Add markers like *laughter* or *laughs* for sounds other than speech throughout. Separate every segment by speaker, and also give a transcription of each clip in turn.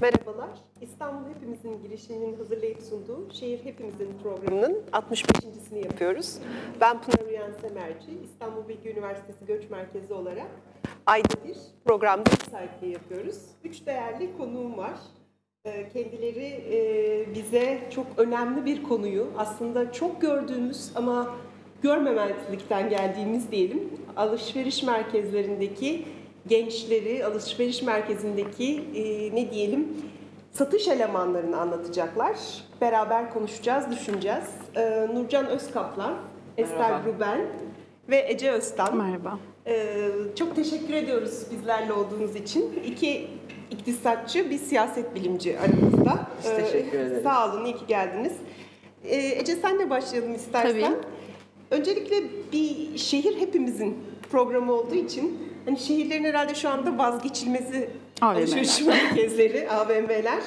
Speaker 1: Merhabalar. İstanbul Hepimizin girişiminin hazırlayıp sunduğu Şehir Hepimizin programının 65.sini yapıyoruz. Ben Pınar Uyan Semerci, İstanbul Bilgi Üniversitesi Göç Merkezi olarak ayda bir programda sahipliği yapıyoruz. Üç değerli konuğum var. Ee, Kendileri e, bize çok önemli bir konuyu, aslında çok gördüğümüz ama görmemezlikten geldiğimiz diyelim, alışveriş merkezlerindeki gençleri, alışveriş merkezindeki e, ne diyelim satış elemanlarını anlatacaklar. Beraber konuşacağız, düşüneceğiz. Ee, Nurcan Özkaplan, Ester. Ruben ve Ece Öztan.
Speaker 2: Merhaba.
Speaker 1: Ee, çok teşekkür ediyoruz bizlerle olduğunuz için. İki iktisatçı, bir siyaset bilimci aramızda.
Speaker 3: Biz teşekkür ederiz.
Speaker 1: Sağ olun, iyi ki geldiniz. Ee, Ece senle başlayalım istersen.
Speaker 2: Tabii.
Speaker 1: Öncelikle bir şehir hepimizin programı olduğu için hani şehirlerin herhalde şu anda vazgeçilmezi alışveriş *laughs* merkezleri, AVM'ler.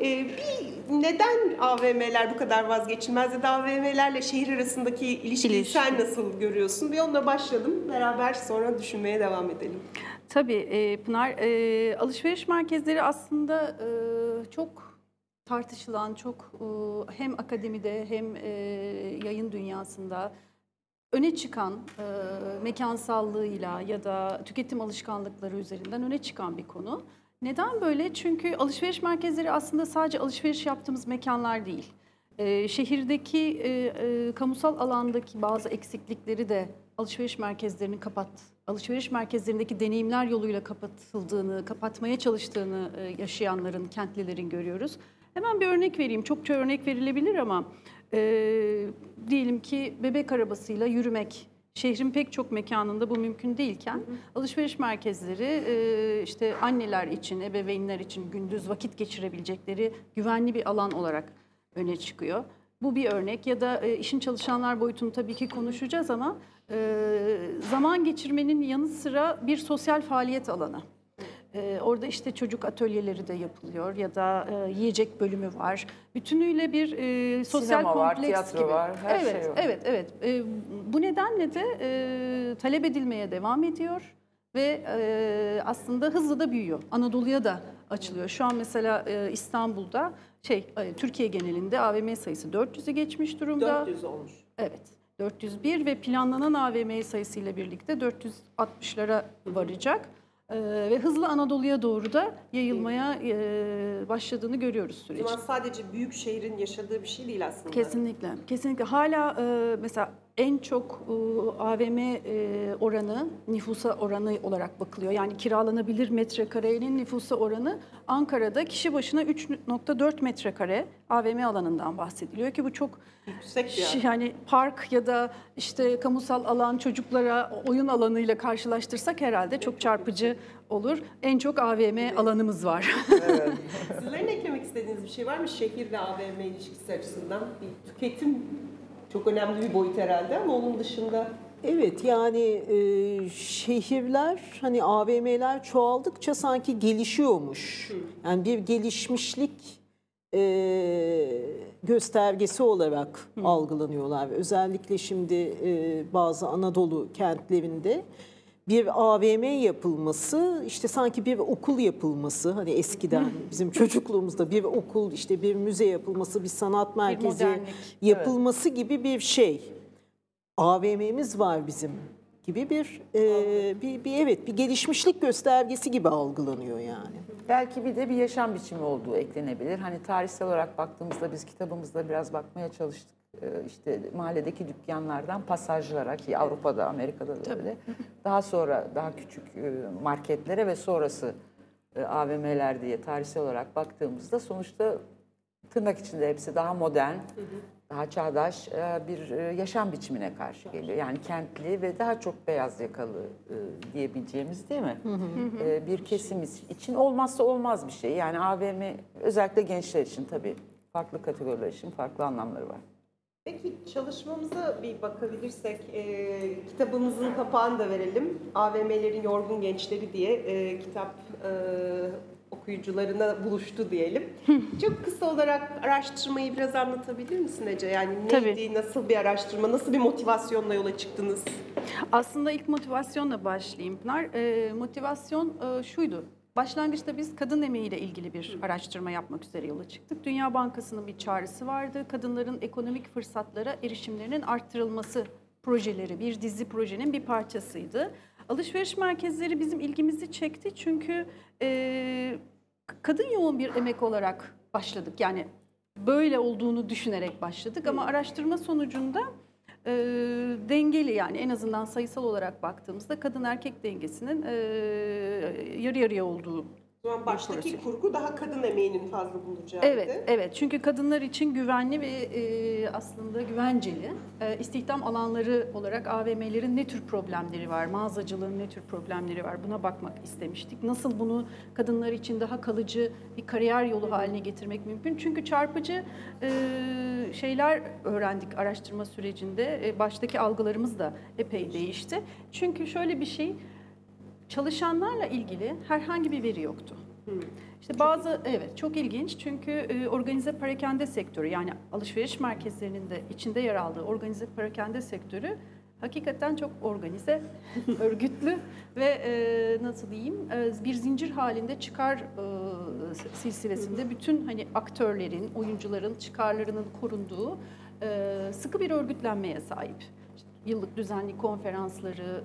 Speaker 1: Ee, bir neden AVM'ler bu kadar vazgeçilmez ya da AVM'lerle şehir arasındaki ilişkiyi
Speaker 2: İlişki.
Speaker 1: sen nasıl görüyorsun? Bir onunla başlayalım. Beraber sonra düşünmeye devam edelim.
Speaker 2: Tabii e, Pınar, e, alışveriş merkezleri aslında e, çok tartışılan, çok hem akademide hem yayın dünyasında öne çıkan e, mekansallığıyla ya da tüketim alışkanlıkları üzerinden öne çıkan bir konu. Neden böyle? Çünkü alışveriş merkezleri aslında sadece alışveriş yaptığımız mekanlar değil. E, şehirdeki e, e, kamusal alandaki bazı eksiklikleri de alışveriş merkezlerinin kapat, alışveriş merkezlerindeki deneyimler yoluyla kapatıldığını, kapatmaya çalıştığını e, yaşayanların, kentlilerin görüyoruz. Hemen bir örnek vereyim. Çokça örnek verilebilir ama e, diyelim ki bebek arabasıyla yürümek şehrin pek çok mekanında bu mümkün değilken alışveriş merkezleri e, işte anneler için, ebeveynler için gündüz vakit geçirebilecekleri güvenli bir alan olarak öne çıkıyor. Bu bir örnek ya da e, işin çalışanlar boyutunu tabii ki konuşacağız ama e, zaman geçirmenin yanı sıra bir sosyal faaliyet alanı. E, orada işte çocuk atölyeleri de yapılıyor ya da e, yiyecek bölümü var. Bütünüyle bir e, sosyal
Speaker 3: Sinema var,
Speaker 2: kompleks
Speaker 3: tiyatro
Speaker 2: gibi.
Speaker 3: var, her
Speaker 2: evet,
Speaker 3: şey var.
Speaker 2: Evet, evet. E, bu nedenle de e, talep edilmeye devam ediyor ve e, aslında hızlı da büyüyor. Anadolu'ya da açılıyor. Şu an mesela e, İstanbul'da şey e, Türkiye genelinde AVM sayısı 400'ü geçmiş durumda.
Speaker 1: 400 olmuş.
Speaker 2: Evet. 401 ve planlanan AVM sayısıyla birlikte 460'lara varacak. Ee, ve hızlı Anadolu'ya doğru da yayılmaya e, başladığını görüyoruz
Speaker 1: O
Speaker 2: sürecin.
Speaker 1: zaman sadece büyük şehrin yaşadığı bir şey değil aslında.
Speaker 2: Kesinlikle. Kesinlikle. Hala e, mesela en çok e, AVM e, oranı nüfusa oranı olarak bakılıyor. Yani kiralanabilir metrekarenin nüfusa oranı Ankara'da kişi başına 3.4 metrekare AVM alanından bahsediliyor ki bu çok
Speaker 1: Yüksek yer.
Speaker 2: Yani park ya da işte kamusal alan çocuklara oyun alanıyla karşılaştırsak herhalde çok çarpıcı olur. En çok AVM alanımız var. *laughs*
Speaker 1: Sizlerin eklemek istediğiniz bir şey var mı şehir ve AVM ilişkisi açısından? Bir tüketim çok önemli bir boyut herhalde ama onun dışında
Speaker 4: Evet yani e, şehirler hani AVM'ler çoğaldıkça sanki gelişiyormuş. Yani bir gelişmişlik e, göstergesi olarak algılanıyorlar. Özellikle şimdi e, bazı Anadolu kentlerinde bir AVM yapılması işte sanki bir okul yapılması hani eskiden *laughs* bizim çocukluğumuzda bir okul işte bir müze yapılması bir sanat merkezi
Speaker 2: modernlik.
Speaker 4: yapılması gibi bir şey. AVM'miz var bizim gibi bir, e, bir, bir evet bir gelişmişlik göstergesi gibi algılanıyor yani.
Speaker 3: Belki bir de bir yaşam biçimi olduğu eklenebilir. Hani tarihsel olarak baktığımızda biz kitabımızda biraz bakmaya çalıştık. Ee, İşte mahalledeki dükkanlardan pasajlara ki Avrupa'da, Amerika'da da öyle. Daha sonra daha küçük e, marketlere ve sonrası e, AVM'ler diye tarihsel olarak baktığımızda sonuçta tırnak içinde hepsi daha modern, daha çağdaş e, bir e, yaşam biçimine karşı geliyor. Yani kentli ve daha çok beyaz yakalı e, diyebileceğimiz değil mi? E, Bir kesim için olmazsa olmaz bir şey. Yani AVM özellikle gençler için tabii farklı kategoriler için farklı anlamları var.
Speaker 1: Peki çalışmamıza bir bakabilirsek, e, kitabımızın kapağını da verelim. AVM'lerin Yorgun Gençleri diye e, kitap e, okuyucularına buluştu diyelim. *laughs* Çok kısa olarak araştırmayı biraz anlatabilir misin Ece? Yani neydi,
Speaker 2: Tabii.
Speaker 1: nasıl bir araştırma, nasıl bir motivasyonla yola çıktınız?
Speaker 2: Aslında ilk motivasyonla başlayayım Pınar. Ee, motivasyon e, şuydu. Başlangıçta biz kadın emeğiyle ilgili bir araştırma yapmak üzere yola çıktık. Dünya Bankası'nın bir çağrısı vardı. Kadınların ekonomik fırsatlara erişimlerinin arttırılması projeleri, bir dizi projenin bir parçasıydı. Alışveriş merkezleri bizim ilgimizi çekti çünkü e, kadın yoğun bir emek olarak başladık. Yani böyle olduğunu düşünerek başladık ama araştırma sonucunda e, dengeli yani en azından sayısal olarak baktığımızda kadın erkek dengesinin e, yarı yarıya olduğu
Speaker 1: zaman baştaki kurgu daha kadın emeğinin fazla bulacağı.
Speaker 2: Evet, evet. Çünkü kadınlar için güvenli ve e, aslında güvenceli e, istihdam alanları olarak AVM'lerin ne tür problemleri var, mağazacılığın ne tür problemleri var buna bakmak istemiştik. Nasıl bunu kadınlar için daha kalıcı bir kariyer yolu haline getirmek mümkün? Çünkü çarpıcı e, şeyler öğrendik araştırma sürecinde. E, baştaki algılarımız da epey değişti. Çünkü şöyle bir şey, çalışanlarla ilgili herhangi bir veri yoktu. İşte bazı evet çok ilginç çünkü e, organize parakende sektörü yani alışveriş merkezlerinin de içinde yer aldığı organize parakende sektörü hakikaten çok organize, *laughs* örgütlü ve e, nasıl diyeyim e, bir zincir halinde çıkar e, silsilesinde bütün hani aktörlerin, oyuncuların çıkarlarının korunduğu e, sıkı bir örgütlenmeye sahip yıllık düzenli konferansları,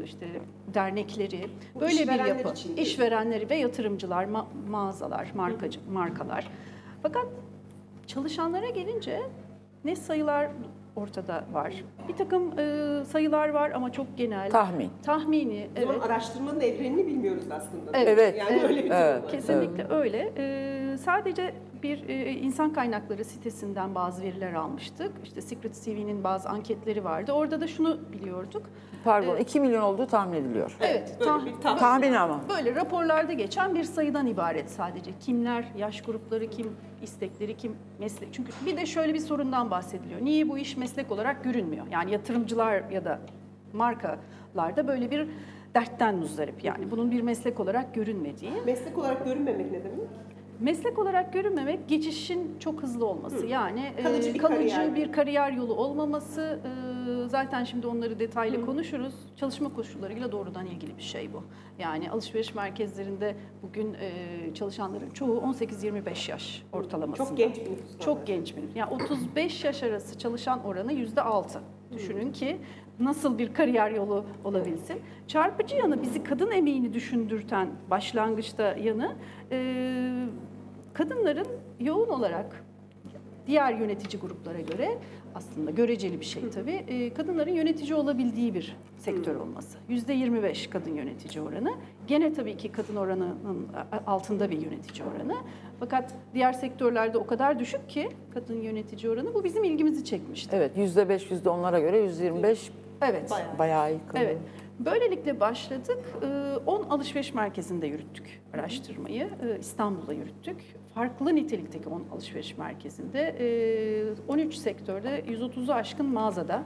Speaker 2: e, işte dernekleri,
Speaker 1: Bu
Speaker 2: böyle bir yapı.
Speaker 1: için diyorsun.
Speaker 2: İşverenleri ve yatırımcılar, ma- mağazalar, markacı, markalar. Fakat çalışanlara gelince ne sayılar ortada var. Bir takım e, sayılar var ama çok genel.
Speaker 3: Tahmin.
Speaker 2: Tahmini,
Speaker 1: O zaman
Speaker 2: evet.
Speaker 1: araştırmanın evrenini bilmiyoruz aslında.
Speaker 3: Evet.
Speaker 1: Yani öyle bir
Speaker 3: Evet.
Speaker 2: Kesinlikle öyle. Ee, sadece bir e, insan kaynakları sitesinden bazı veriler almıştık. İşte Secret TV'nin bazı anketleri vardı. Orada da şunu biliyorduk.
Speaker 3: Pardon 2 milyon olduğu tahmin ediliyor.
Speaker 2: Evet,
Speaker 1: böyle
Speaker 2: tah-
Speaker 1: bir tahmin.
Speaker 3: Tahmin ama.
Speaker 2: Böyle raporlarda geçen bir sayıdan ibaret sadece. Kimler, yaş grupları kim, istekleri kim, meslek. Çünkü bir de şöyle bir sorundan bahsediliyor. Niye bu iş meslek olarak görünmüyor? Yani yatırımcılar ya da markalarda böyle bir dertten muzdarip. Yani bunun bir meslek olarak görünmediği.
Speaker 1: Meslek olarak görünmemek ne demek?
Speaker 2: Meslek olarak görünmemek geçişin çok hızlı olması. Yani e,
Speaker 1: Kalıcı bir
Speaker 2: kalıcı
Speaker 1: kariyer.
Speaker 2: bir kariyer yolu olmaması. e, zaten şimdi onları detaylı konuşuruz. Çalışma koşullarıyla doğrudan ilgili bir şey bu. Yani alışveriş merkezlerinde bugün e, çalışanların çoğu 18-25 yaş ortalamasında.
Speaker 1: Çok genç bir nüfus.
Speaker 2: Çok genç bir. Yani 35 yaş arası çalışan oranı yüzde altı. Düşünün ki nasıl bir kariyer yolu olabilsin. Çarpıcı yanı bizi kadın emeğini düşündürten başlangıçta yanı e, kadınların yoğun olarak diğer yönetici gruplara göre aslında göreceli bir şey tabii. e, kadınların yönetici olabildiği bir sektör olması. Yüzde 25 kadın yönetici oranı. Gene tabii ki kadın oranının altında bir yönetici oranı. Fakat diğer sektörlerde o kadar düşük ki kadın yönetici oranı bu bizim ilgimizi çekmişti.
Speaker 3: Evet yüzde beş yüzde onlara göre yüzde yirmi beş
Speaker 2: Evet.
Speaker 3: bayağı yakın.
Speaker 2: Evet. Böylelikle başladık. Ee, 10 alışveriş merkezinde yürüttük araştırmayı. Ee, İstanbul'da yürüttük. Farklı nitelikteki 10 alışveriş merkezinde. ee, 13 sektörde 130'u aşkın mağazada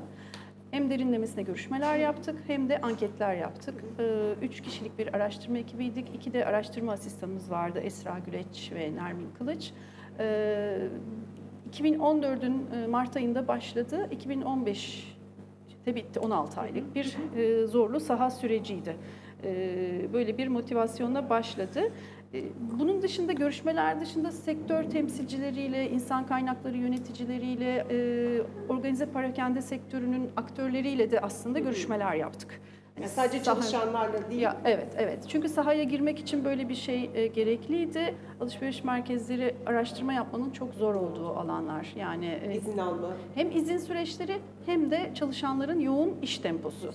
Speaker 2: hem derinlemesine görüşmeler yaptık hem de anketler yaptık. Ee, Üç kişilik bir araştırma ekibiydik. İki de araştırma asistanımız vardı. Esra Güleç ve Nermin Kılıç. Ee, 2014'ün e, Mart ayında başladı. 2015 de bitti 16 aylık bir e, zorlu saha süreciydi. E, böyle bir motivasyonla başladı. E, bunun dışında görüşmeler dışında sektör temsilcileriyle, insan kaynakları yöneticileriyle, e, organize parakende sektörünün aktörleriyle de aslında görüşmeler yaptık.
Speaker 1: Yani sadece
Speaker 2: Saha-
Speaker 1: çalışanlarla değil.
Speaker 2: ya evet evet. Çünkü sahaya girmek için böyle bir şey e, gerekliydi. Alışveriş merkezleri araştırma yapmanın çok zor olduğu alanlar. Yani e,
Speaker 1: izin alma.
Speaker 2: hem izin süreçleri hem de çalışanların yoğun iş temposu.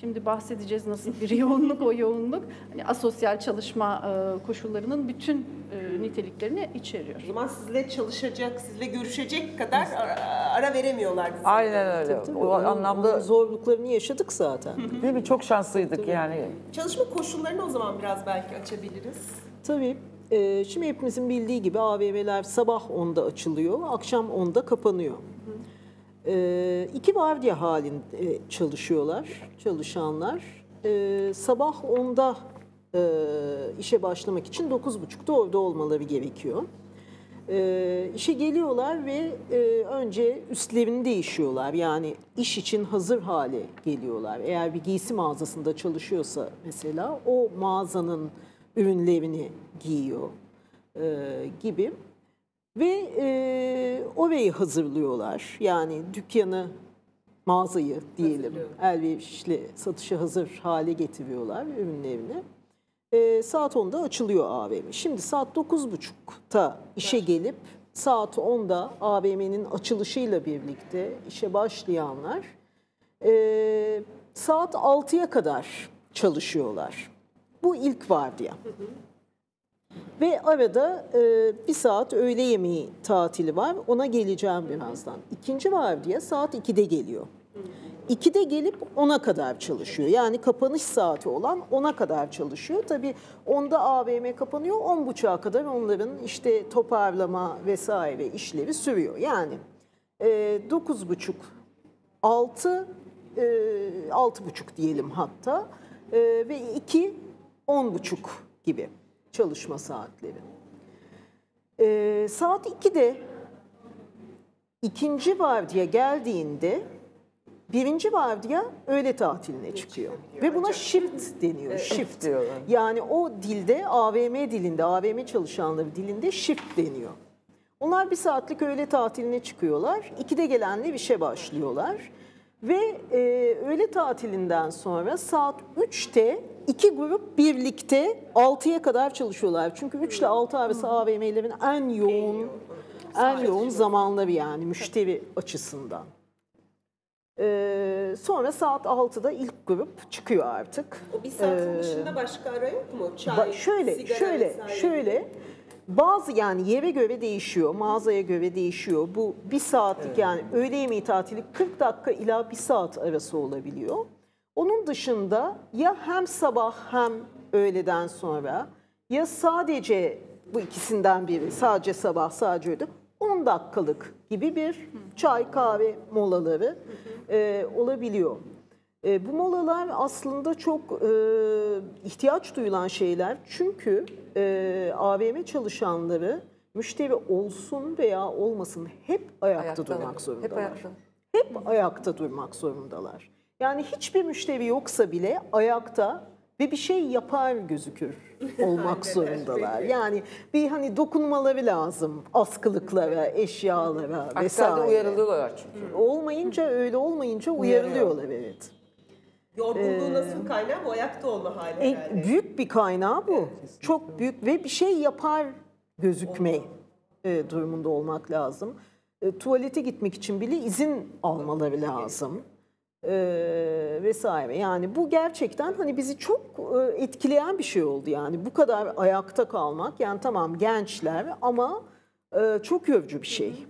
Speaker 2: Şimdi bahsedeceğiz nasıl bir *laughs* yoğunluk o yoğunluk. Hani asosyal çalışma e, koşullarının bütün e, niteliklerini içeriyor.
Speaker 1: O zaman sizle çalışacak, sizle görüşecek kadar ara, ara veremiyorlardı. size.
Speaker 3: Aynen öyle.
Speaker 4: Tabii,
Speaker 3: o
Speaker 4: onun-
Speaker 3: anlamda
Speaker 4: zorluklarını yaşadık zaten. *laughs*
Speaker 3: değil mi? Çok şanslıydık yani.
Speaker 1: Çalışma koşullarını o zaman biraz belki açabiliriz.
Speaker 4: Tabii. e, şimdi hepimizin bildiği gibi AVM'ler sabah 10'da açılıyor, akşam 10'da kapanıyor. E, iki vardiya halinde çalışıyorlar çalışanlar. E, sabah 10'da e, işe başlamak için 9.30'da orada olmaları gerekiyor. E, işe geliyorlar ve e, önce üstlerini değişiyorlar. Yani iş için hazır hale geliyorlar. Eğer bir giysi mağazasında çalışıyorsa mesela o mağazanın ürünlerini giyiyor e, gibi. Ve e, orayı hazırlıyorlar. Yani dükkanı, mağazayı diyelim elverişli satışa hazır hale getiriyorlar ürünlerini. E, saat 10'da açılıyor AVM. Şimdi saat 9.30'da işe gelip saat 10'da AVM'nin açılışıyla birlikte işe başlayanlar e, saat 6'ya kadar çalışıyorlar. Bu ilk vardiya. Ve arada e, bir saat öğle yemeği tatili var. Ona geleceğim birazdan. İkinci vardiya saat 2'de geliyor. 2'de gelip 10'a kadar çalışıyor. Yani kapanış saati olan 10'a kadar çalışıyor. Tabii 10'da AVM kapanıyor. 10.30'a kadar onların işte toparlama vesaire işleri sürüyor. Yani e, 9.30 6 e, 6.30 diyelim hatta E, ve 2 10.30 gibi çalışma saatleri. E, saat 2'de ikinci vardiya geldiğinde birinci vardiya öğle tatiline çıkıyor. Ve buna shift deniyor. shift
Speaker 3: diyorlar.
Speaker 4: Yani o dilde AVM dilinde, AVM çalışanları dilinde shift deniyor. Onlar bir saatlik öğle tatiline çıkıyorlar. İkide gelenler işe başlıyorlar. Ve e, öğle tatilinden sonra saat 3'te iki grup birlikte 6'ya kadar çalışıyorlar. Çünkü 3 ile 6 arası AVM'lerin en yoğun en yoğun zamanları yani müşteri açısından. Ee, sonra saat 6'da ilk grup çıkıyor artık.
Speaker 1: O bir saatin
Speaker 4: Ee,
Speaker 1: dışında başka ara yok mu? Çay,
Speaker 4: Ba- şöyle,
Speaker 1: sigara
Speaker 4: şöyle,
Speaker 1: vesaire
Speaker 4: şöyle. Bazı yani yere göre değişiyor, mağazaya göre değişiyor. Bu bir saatlik yani öğle yemeği tatili 40 dakika ila bir saat arası olabiliyor. Onun dışında ya hem sabah hem öğleden sonra ya sadece bu ikisinden biri sadece sabah sadece öğle 10 dakikalık gibi bir çay kahve molaları e, olabiliyor. E, bu molalar aslında çok e, ihtiyaç duyulan şeyler. Çünkü e, AVM çalışanları müşteri olsun veya olmasın hep ayakta,
Speaker 3: Ayakta
Speaker 4: durmak
Speaker 3: Hep
Speaker 4: zorundalar.
Speaker 3: ayakta.
Speaker 4: Hep ayakta durmak zorundalar. Yani hiçbir müşteri yoksa bile ayakta ve bir şey yapar gözükür olmak *laughs* zorundalar. Yani bir hani dokunmaları lazım askılıklara, eşyalara vesaire.
Speaker 3: uyarılıyorlar çünkü.
Speaker 4: Olmayınca öyle olmayınca uyarılıyorlar evet.
Speaker 1: Yorgunluğun nasıl kaynağı bu ayakta olma hali
Speaker 4: E,
Speaker 1: herhalde.
Speaker 4: büyük bir kaynağı bu. Çok büyük ve bir şey yapar gözükme e, durumunda olmak lazım. E, tuvalete gitmek için bile izin almaları lazım. E, vesaire. Yani bu gerçekten hani bizi çok e, etkileyen bir şey oldu yani. Bu kadar ayakta kalmak yani tamam gençler ama e, çok yorucu bir şey.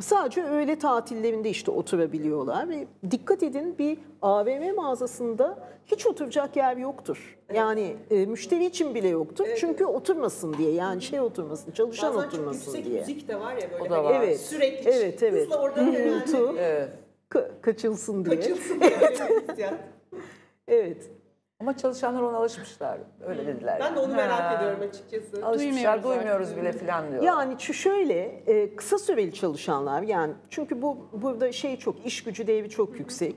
Speaker 4: Sadece öğle tatillerinde işte oturabiliyorlar ve dikkat edin bir AVM mağazasında hiç oturacak yer yoktur. Yani e, müşteri için bile yoktur. Çünkü oturmasın diye yani şey oturmasın, çalışan
Speaker 1: Bazen çok
Speaker 4: oturmasın
Speaker 1: yüksek
Speaker 4: diye.
Speaker 1: müzik de var ya böyle.
Speaker 3: O da
Speaker 1: hani
Speaker 3: var.
Speaker 4: Evet,
Speaker 1: Sürekli
Speaker 4: evet, evet.
Speaker 1: hızla herhalde
Speaker 3: Evet.
Speaker 4: Ka- kaçılsın diye.
Speaker 1: kaçılsın diye. *laughs*
Speaker 4: Evet.
Speaker 3: Ama çalışanlar ona alışmışlar. Öyle dediler.
Speaker 1: Ben de onu merak
Speaker 3: Ha.
Speaker 1: ediyorum açıkçası.
Speaker 3: Alışmışlar,
Speaker 2: Duymuyoruz
Speaker 3: duymuyoruz, bile falan diyor.
Speaker 4: Yani şu şöyle e, kısa süreli çalışanlar yani çünkü bu burada şey çok iş gücü değeri çok yüksek.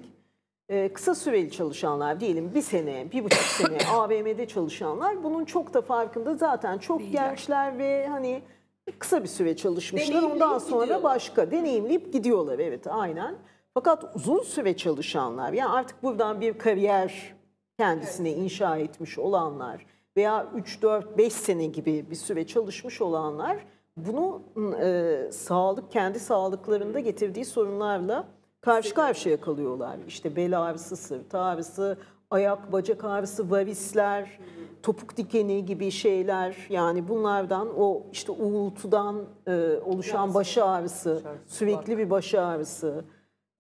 Speaker 4: E, kısa süreli çalışanlar diyelim bir sene, bir buçuk sene *coughs* AVM'de çalışanlar bunun çok da farkında zaten çok gençler ve hani kısa bir süre çalışmışlar.
Speaker 1: Deneyimleyip
Speaker 4: Ondan sonra
Speaker 1: gidiyorlar.
Speaker 4: başka deneyimleyip gidiyorlar evet aynen. Fakat uzun süre çalışanlar yani artık buradan bir kariyer kendisine inşa etmiş olanlar veya 3 4 5 sene gibi bir süre çalışmış olanlar bunu e, sağlık kendi sağlıklarında getirdiği sorunlarla karşı karşıya kalıyorlar. İşte bel ağrısı, sırt ağrısı, ayak bacak ağrısı, varisler, topuk dikeni gibi şeyler. Yani bunlardan o işte uğultudan e, oluşan baş ağrısı, sürekli bir baş ağrısı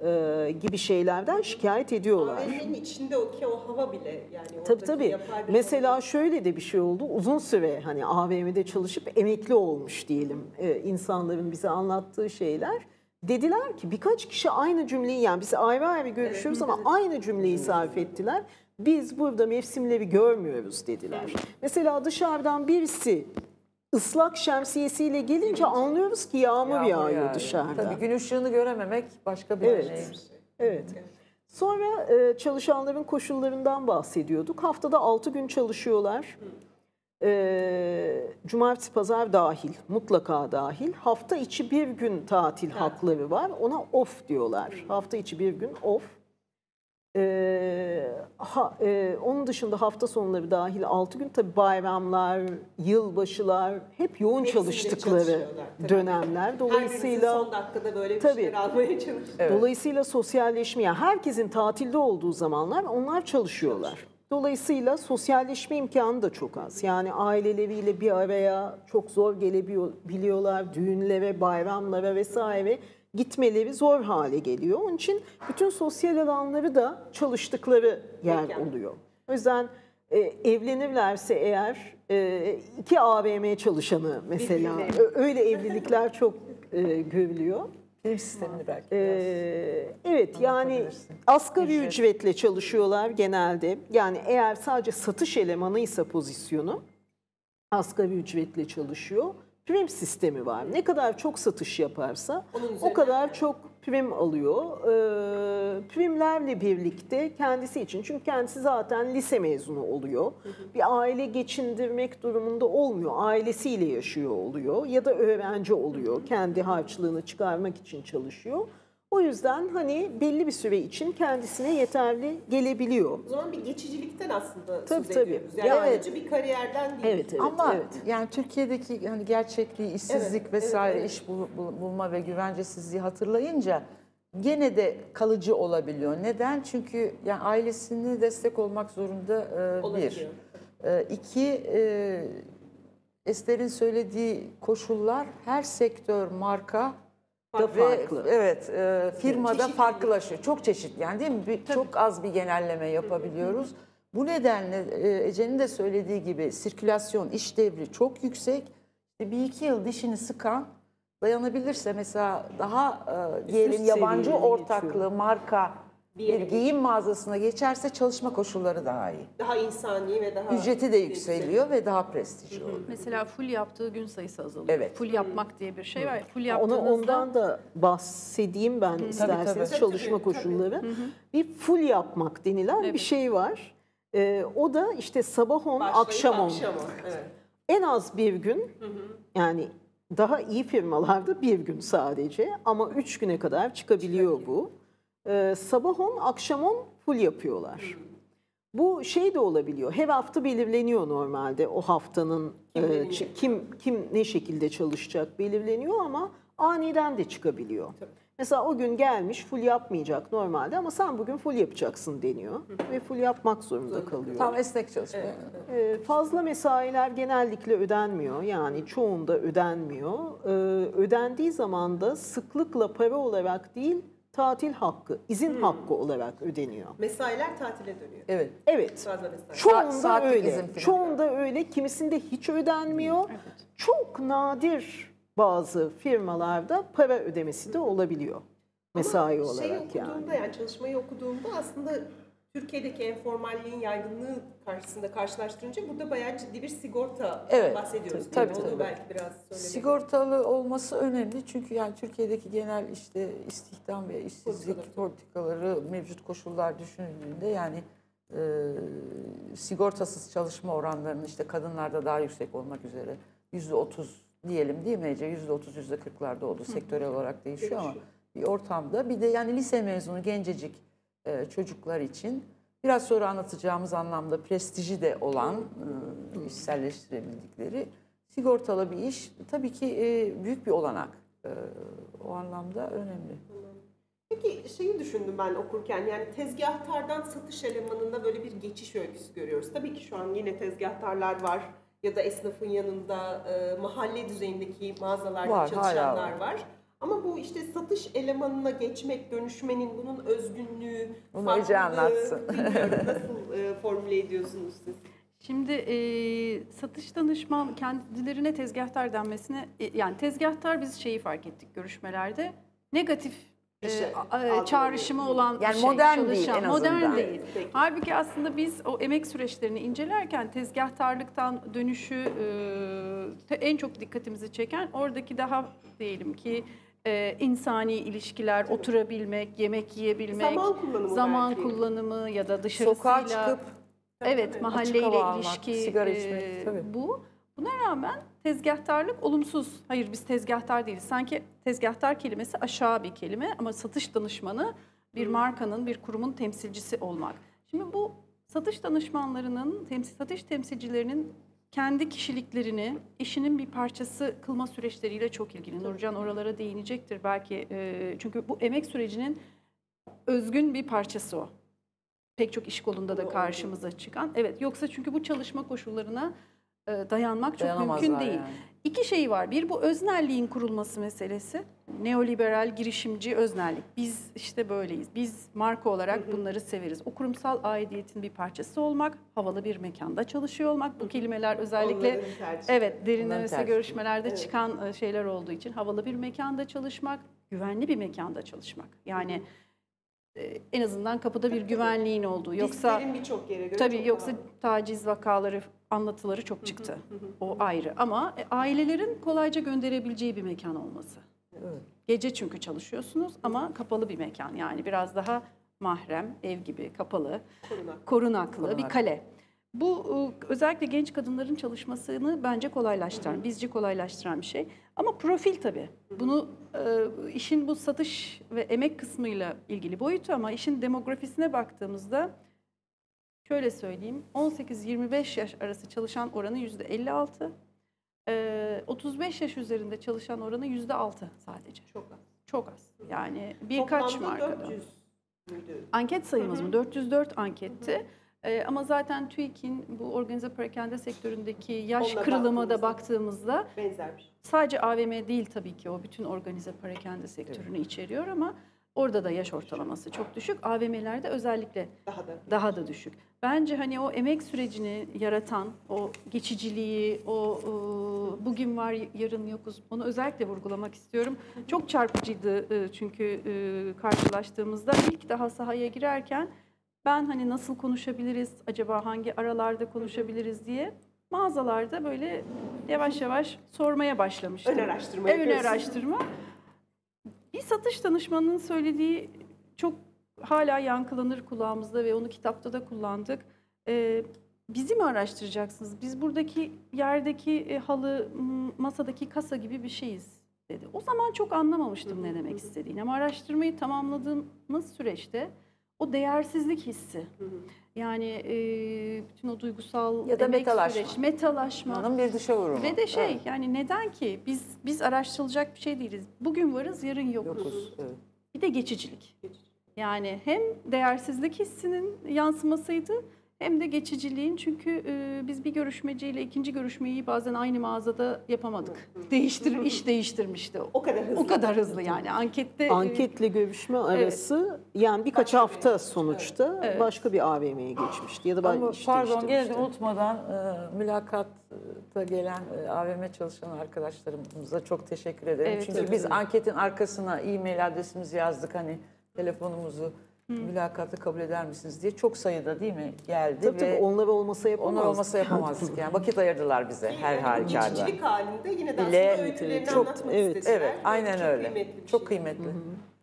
Speaker 4: e, gibi şeylerden şikayet ediyorlar.
Speaker 1: AVM'nin içinde o ki o hava bile yani
Speaker 4: Tabii tabii.
Speaker 1: yapay bir
Speaker 4: Mesela şöyle de bir şey oldu. Uzun süre hani AVM'de çalışıp emekli olmuş diyelim e, insanların bize anlattığı şeyler. Dediler ki birkaç kişi aynı cümleyi yani biz ayrı ayrı görüşüyoruz ama aynı cümleyi sarf ettiler. Biz burada mevsimleri görmüyoruz dediler. Mesela dışarıdan birisi ıslak şemsiyesiyle gelince anlıyoruz ki yağmur,
Speaker 3: Yağmur
Speaker 4: yağıyor
Speaker 3: yağıyor.
Speaker 4: dışarıda.
Speaker 3: Tabii gün ışığını görememek başka bir
Speaker 4: Evet.
Speaker 3: şey.
Speaker 4: Evet. Sonra e, çalışanların koşullarından bahsediyorduk. Haftada 6 gün çalışıyorlar. e, cumartesi pazar dahil, mutlaka dahil hafta içi bir gün tatil hakları var. Ona off diyorlar. Hafta içi bir gün off. E, ha, e, onun dışında hafta sonları dahil 6 gün tabii bayramlar, yılbaşılar hep yoğun
Speaker 1: Hepsinde
Speaker 4: çalıştıkları
Speaker 1: tabii.
Speaker 4: dönemler. Dolayısıyla
Speaker 1: son dakikada böyle bir
Speaker 4: Tabii.
Speaker 1: şeyler almaya çalışıyor.
Speaker 4: Dolayısıyla sosyalleşme, yani herkesin tatilde olduğu zamanlar onlar çalışıyorlar. Dolayısıyla sosyalleşme imkanı da çok az. Yani aileleriyle bir araya çok zor gelebiliyorlar. Düğünlere, bayramlara vesaire gitmeleri zor hale geliyor. Onun için bütün sosyal alanları da çalıştıkları yer
Speaker 1: Mekan.
Speaker 4: oluyor. O yüzden e, evlenirlerse eğer e, iki AVM çalışanı mesela öyle evlilikler çok e, görülüyor.
Speaker 3: Film sistemini belki.
Speaker 4: Ee, evet yani asgari
Speaker 3: Ücret.
Speaker 4: ücretle çalışıyorlar genelde. Yani eğer sadece satış elemanıysa pozisyonu asgari ücretle çalışıyor. Prim sistemi var. Ne kadar çok satış yaparsa o kadar çok prim alıyor. Ee, primlerle birlikte kendisi için çünkü kendisi zaten lise mezunu oluyor. Bir aile geçindirmek durumunda olmuyor. Ailesiyle yaşıyor oluyor ya da öğrenci oluyor. Kendi harçlığını çıkarmak için çalışıyor. O yüzden hani belli bir süre için kendisine yeterli gelebiliyor.
Speaker 1: O zaman bir geçicilikten aslında
Speaker 4: Tabii,
Speaker 1: söz
Speaker 4: tabii.
Speaker 1: ediyoruz. Yani
Speaker 4: Ya
Speaker 1: kalıcı bir kariyerden değil.
Speaker 4: Evet, evet,
Speaker 3: Ama
Speaker 4: evet.
Speaker 3: yani Türkiye'deki hani gerçekliği, işsizlik
Speaker 1: Evet,
Speaker 3: vesaire,
Speaker 1: evet, evet.
Speaker 3: iş bul- bul- bulma ve güvencesizliği hatırlayınca gene de kalıcı olabiliyor. Neden? Çünkü yani ailesine destek olmak zorunda e, bir. E, iki, e, Ester'in söylediği koşullar her sektör, marka
Speaker 4: Da
Speaker 3: ve
Speaker 4: farklı.
Speaker 3: evet e, firmada
Speaker 1: Çeşitlilik.
Speaker 3: farklılaşıyor. Çok çeşitli yani değil mi? Bir- çok az bir genelleme yapabiliyoruz. Bu nedenle e, Ece'nin de söylediği gibi sirkülasyon, iş devri çok yüksek. Bir iki yıl dişini sıkan dayanabilirse mesela daha e, diyelim yabancı ortaklığı,
Speaker 4: geçiyor.
Speaker 3: marka
Speaker 1: Bir
Speaker 3: bir giyim mağazasına geçerse çalışma koşulları daha iyi.
Speaker 1: Daha insani ve daha...
Speaker 3: Ücreti de yükseliyor ve daha prestijli oluyor.
Speaker 2: Mesela full yaptığı gün sayısı azalıyor.
Speaker 3: Evet.
Speaker 2: Full yapmak diye bir şey var. Full
Speaker 4: Onu
Speaker 2: yaptığınızda
Speaker 4: ondan da bahsedeyim ben isterseniz
Speaker 3: tabii.
Speaker 4: çalışma
Speaker 1: Tabii, tabii.
Speaker 4: koşulları. Bir full yapmak denilen bir
Speaker 2: Evet.
Speaker 4: şey var. Ee, o da işte sabah 10,
Speaker 1: Başlayıp
Speaker 4: akşam 10.
Speaker 1: akşam on, Evet.
Speaker 4: En az bir gün yani daha iyi firmalarda bir gün sadece ama üç güne kadar çıkabiliyor bu. Ee, sabah 10, akşam 10 full yapıyorlar. Bu şey de olabiliyor. Her hafta belirleniyor normalde o haftanın e,
Speaker 1: Kimlerin
Speaker 4: ç- kim kim ne şekilde çalışacak belirleniyor ama aniden de çıkabiliyor. Mesela o gün gelmiş full yapmayacak normalde ama sen bugün full yapacaksın deniyor ve full yapmak zorunda kalıyor.
Speaker 3: Tam esnek çalışma.
Speaker 4: Ee, Fazla mesailer genellikle ödenmiyor. Yani çoğunda ödenmiyor. Ee, Ödendiği zaman da sıklıkla para olarak değil, tatil hakkı, izin hakkı olarak ödeniyor.
Speaker 1: Mesailer tatile dönüyor.
Speaker 3: Evet.
Speaker 4: Evet. Çoğunda
Speaker 3: izin
Speaker 4: öyle.
Speaker 3: falan.
Speaker 4: Çoğunda öyle. Kimisinde hiç ödenmiyor. Çok nadir bazı firmalarda para ödemesi de olabiliyor. Mesai
Speaker 1: Şeyi
Speaker 4: olarak yani.
Speaker 1: okuduğumda yani çalışmayı okuduğumda aslında Türkiye'deki enformalliğin yaygınlığı karşısında karşılaştırınca burada bayağı ciddi bir sigorta
Speaker 3: Evet,
Speaker 1: bahsediyoruz.
Speaker 3: tabii,
Speaker 1: mi?
Speaker 3: tabii,
Speaker 1: Onu
Speaker 3: tabii.
Speaker 1: belki biraz söylemek.
Speaker 3: Sigortalı olması önemli çünkü yani Türkiye'deki genel işte istihdam ve işsizlik
Speaker 1: Politikaları.
Speaker 3: politikaları, mevcut koşullar düşünüldüğünde yani e, sigortasız çalışma oranlarının işte kadınlarda daha yüksek olmak üzere yüzde otuz diyelim değil mi Ece? Yüzde otuz, yüzde kırklarda oldu. Sektörel olarak değişiyor ama bir ortamda bir de yani lise mezunu gencecik e, çocuklar için biraz sonra anlatacağımız anlamda prestiji de olan e, işselleştirebildikleri sigortalı bir iş tabii ki e, büyük bir olanak. E, o anlamda önemli.
Speaker 1: Peki şeyi düşündüm ben okurken yani tezgahtardan satış elemanına böyle bir geçiş öyküsü görüyoruz. Tabii ki şu an yine tezgahtarlar var ya da esnafın yanında e, mahalle düzeyindeki mağazalarda
Speaker 3: Var,
Speaker 1: çalışanlar
Speaker 3: hala
Speaker 1: var. Ama bu işte satış elemanına geçmek, dönüşmenin bunun özgünlüğü,
Speaker 3: Bunu Ece
Speaker 1: farklılığı
Speaker 3: anlatsın.
Speaker 1: bilmiyorum nasıl e, formüle ediyorsunuz siz?
Speaker 2: Şimdi e, satış danışman kendilerine tezgahtar denmesine e, yani tezgahtar biz şeyi fark ettik görüşmelerde negatif e,
Speaker 1: şey algılanıyor.
Speaker 2: çağrışımı olan
Speaker 3: Yani
Speaker 2: şey,
Speaker 3: modern değil
Speaker 2: çalışan.
Speaker 3: en
Speaker 2: Modern
Speaker 3: azından.
Speaker 2: değil.
Speaker 1: Peki.
Speaker 2: Halbuki aslında biz o emek süreçlerini incelerken tezgahtarlıktan dönüşü e, en çok dikkatimizi çeken oradaki daha diyelim ki e, insani ilişkiler, oturabilmek, yemek yiyebilmek,
Speaker 1: Zaman kullanımı
Speaker 2: zaman
Speaker 1: belki.
Speaker 2: kullanımı ya da dışarısıyla
Speaker 3: Sokağa çıkıp
Speaker 2: Evet, mahalleyle
Speaker 3: hava almak,
Speaker 2: ilişki
Speaker 3: sigara
Speaker 2: e,
Speaker 3: içmek, tabii.
Speaker 2: bu. Buna rağmen tezgahtarlık olumsuz. Hayır biz tezgahtar değiliz. Sanki tezgahtar kelimesi aşağı bir kelime ama satış danışmanı bir markanın, bir kurumun temsilcisi olmak. Şimdi bu satış danışmanlarının, temsil, satış temsilcilerinin kendi kişiliklerini işinin bir parçası kılma süreçleriyle çok ilgili. Nurcan oralara değinecektir belki. e, çünkü bu emek sürecinin özgün bir parçası o. Pek çok iş kolunda da karşımıza çıkan. Evet yoksa çünkü bu çalışma koşullarına e, dayanmak çok mümkün değil.
Speaker 3: yani.
Speaker 2: İki şey var. Bir bu öznelliğin kurulması meselesi. Neoliberal girişimci öznellik. Biz işte böyleyiz. Biz marka olarak bunları severiz. O kurumsal aidiyetin bir parçası olmak, havalı bir mekanda çalışıyor olmak. Bu kelimeler özellikle evet derinlemesine görüşmelerde
Speaker 1: Evet.
Speaker 2: çıkan e, şeyler olduğu için havalı bir mekanda çalışmak, güvenli bir mekanda çalışmak. Yani e, en azından kapıda bir güvenliğin olduğu. Yoksa
Speaker 1: birçok yere göre
Speaker 2: Tabii yoksa taciz vakaları, anlatıları çok çıktı. O ayrı ama e, ailelerin kolayca gönderebileceği bir mekan olması.
Speaker 3: Evet.
Speaker 2: Gece çünkü çalışıyorsunuz ama kapalı bir mekan. Yani biraz daha mahrem, ev gibi kapalı,
Speaker 1: korunaklı.
Speaker 2: korunaklı bir
Speaker 3: Korunaklı.
Speaker 2: kale. Bu özellikle genç kadınların çalışmasını bence kolaylaştıran, bizce kolaylaştıran bir şey. Ama profil tabii. Bunu e, işin bu satış ve emek kısmıyla ilgili boyutu ama işin demografisine baktığımızda şöyle söyleyeyim. 18-25 yaş arası çalışan oranı %56. E, 35 yaş üzerinde çalışan oranı %6 sadece.
Speaker 1: Çok az.
Speaker 2: Çok az. Yani birkaç
Speaker 1: Toplamda
Speaker 2: markada.
Speaker 1: 400 müydü?
Speaker 2: Anket sayımız mı? 404 anketti. Ee, ama zaten TÜİK'in bu organize perakende sektöründeki yaş
Speaker 1: Onunla
Speaker 2: kırılımına da
Speaker 1: baktığımızda.
Speaker 2: baktığımızda
Speaker 1: Benzer bir şey.
Speaker 2: sadece AVM değil tabii ki o bütün organize perakende sektörünü içeriyor ama orada da yaş ortalaması çok düşük. AVM'lerde özellikle
Speaker 1: Daha da.
Speaker 2: daha da düşük. Bence hani o emek sürecini yaratan, o geçiciliği, o e, bugün var yarın yokuz onu özellikle vurgulamak istiyorum. Çok çarpıcıydı e, çünkü e, karşılaştığımızda ilk daha sahaya girerken ben hani nasıl konuşabiliriz, acaba hangi aralarda konuşabiliriz diye mağazalarda böyle yavaş yavaş sormaya başlamıştım.
Speaker 1: Ön araştırma
Speaker 2: Ön araştırma. Bir satış danışmanının söylediği çok hala yankılanır kulağımızda ve onu kitapta da kullandık. Ee, bizi mi araştıracaksınız? Biz buradaki yerdeki e, halı, masadaki kasa gibi bir şeyiz dedi. O zaman çok anlamamıştım ne demek istediğini. Ama araştırmayı tamamladığımız süreçte o değersizlik hissi. Yani e, bütün o duygusal
Speaker 3: Ya da
Speaker 2: emek
Speaker 3: metalaşma.
Speaker 2: süreç, metalaşma.
Speaker 3: Hanım bir dışa vurumu.
Speaker 2: Ve de şey
Speaker 3: Evet.
Speaker 2: yani neden ki biz biz araştırılacak bir şey değiliz. Bugün varız, yarın yokuz.
Speaker 3: Yokuz. Evet.
Speaker 2: Bir de geçicilik.
Speaker 1: Geçici.
Speaker 2: Yani hem değersizlik hissinin yansımasıydı hem de geçiciliğin çünkü e, biz bir görüşmeciyle ikinci görüşmeyi bazen aynı mağazada yapamadık. Değiştir iş değiştirmişti. O,
Speaker 1: kadar hızlı.
Speaker 2: o kadar hızlı yani ankette e,
Speaker 4: Anketle görüşme arası yani birkaç
Speaker 1: Başka bir-
Speaker 4: hafta sonuçta
Speaker 2: Evet.
Speaker 4: başka bir AVM'ye geçmişti ya da
Speaker 3: Ama
Speaker 4: işte
Speaker 3: pardon gene de unutmadan e, mülakatta gelen e, AVM çalışan arkadaşlarımıza çok teşekkür ederim.
Speaker 2: Evet,
Speaker 3: Çünkü
Speaker 2: evet.
Speaker 3: biz anketin arkasına e-mail adresimizi yazdık hani telefonumuzu mülakatı kabul eder misiniz diye çok sayıda değil mi geldi
Speaker 4: Tabii tabii
Speaker 3: ve
Speaker 4: onlar olmasa yapamazdık.
Speaker 3: onlar olmasa yapamazdık yani vakit ayırdılar bize her
Speaker 1: Yani
Speaker 3: halükarda.
Speaker 1: Geçicilik halinde yine de aslında öykülerini
Speaker 4: Çok-
Speaker 1: anlatmak
Speaker 4: evet,
Speaker 1: istediler.
Speaker 3: Evet aynen
Speaker 1: çok
Speaker 3: öyle.
Speaker 1: Kıymetli
Speaker 3: çok
Speaker 1: şey.
Speaker 3: kıymetli.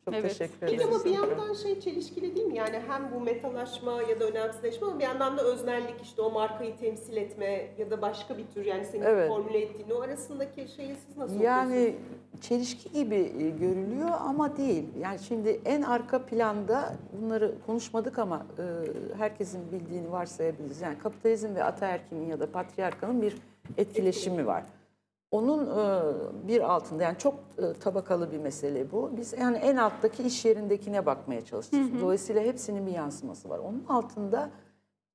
Speaker 3: Çok
Speaker 2: Evet.
Speaker 3: teşekkür
Speaker 1: de ama bir yandan şey çelişkili değil mi? Yani hem bu metalaşma ya da önemsizleşme ama bir yandan da öznellik işte o markayı temsil etme ya da başka bir tür yani senin
Speaker 3: Evet.
Speaker 1: formüle ettiğin o arasındaki şeyi siz nasıl
Speaker 3: Yani çelişki gibi e, görülüyor ama değil. Yani şimdi en arka planda bunları konuşmadık ama e, herkesin bildiğini varsayabiliriz. Yani kapitalizm ve ataerkinin ya da patriarkanın bir etkileşimi var. Onun e, bir altında yani çok e, tabakalı bir mesele bu. Biz yani en alttaki iş yerindekine bakmaya çalıştık. Dolayısıyla hepsinin bir yansıması var. Onun altında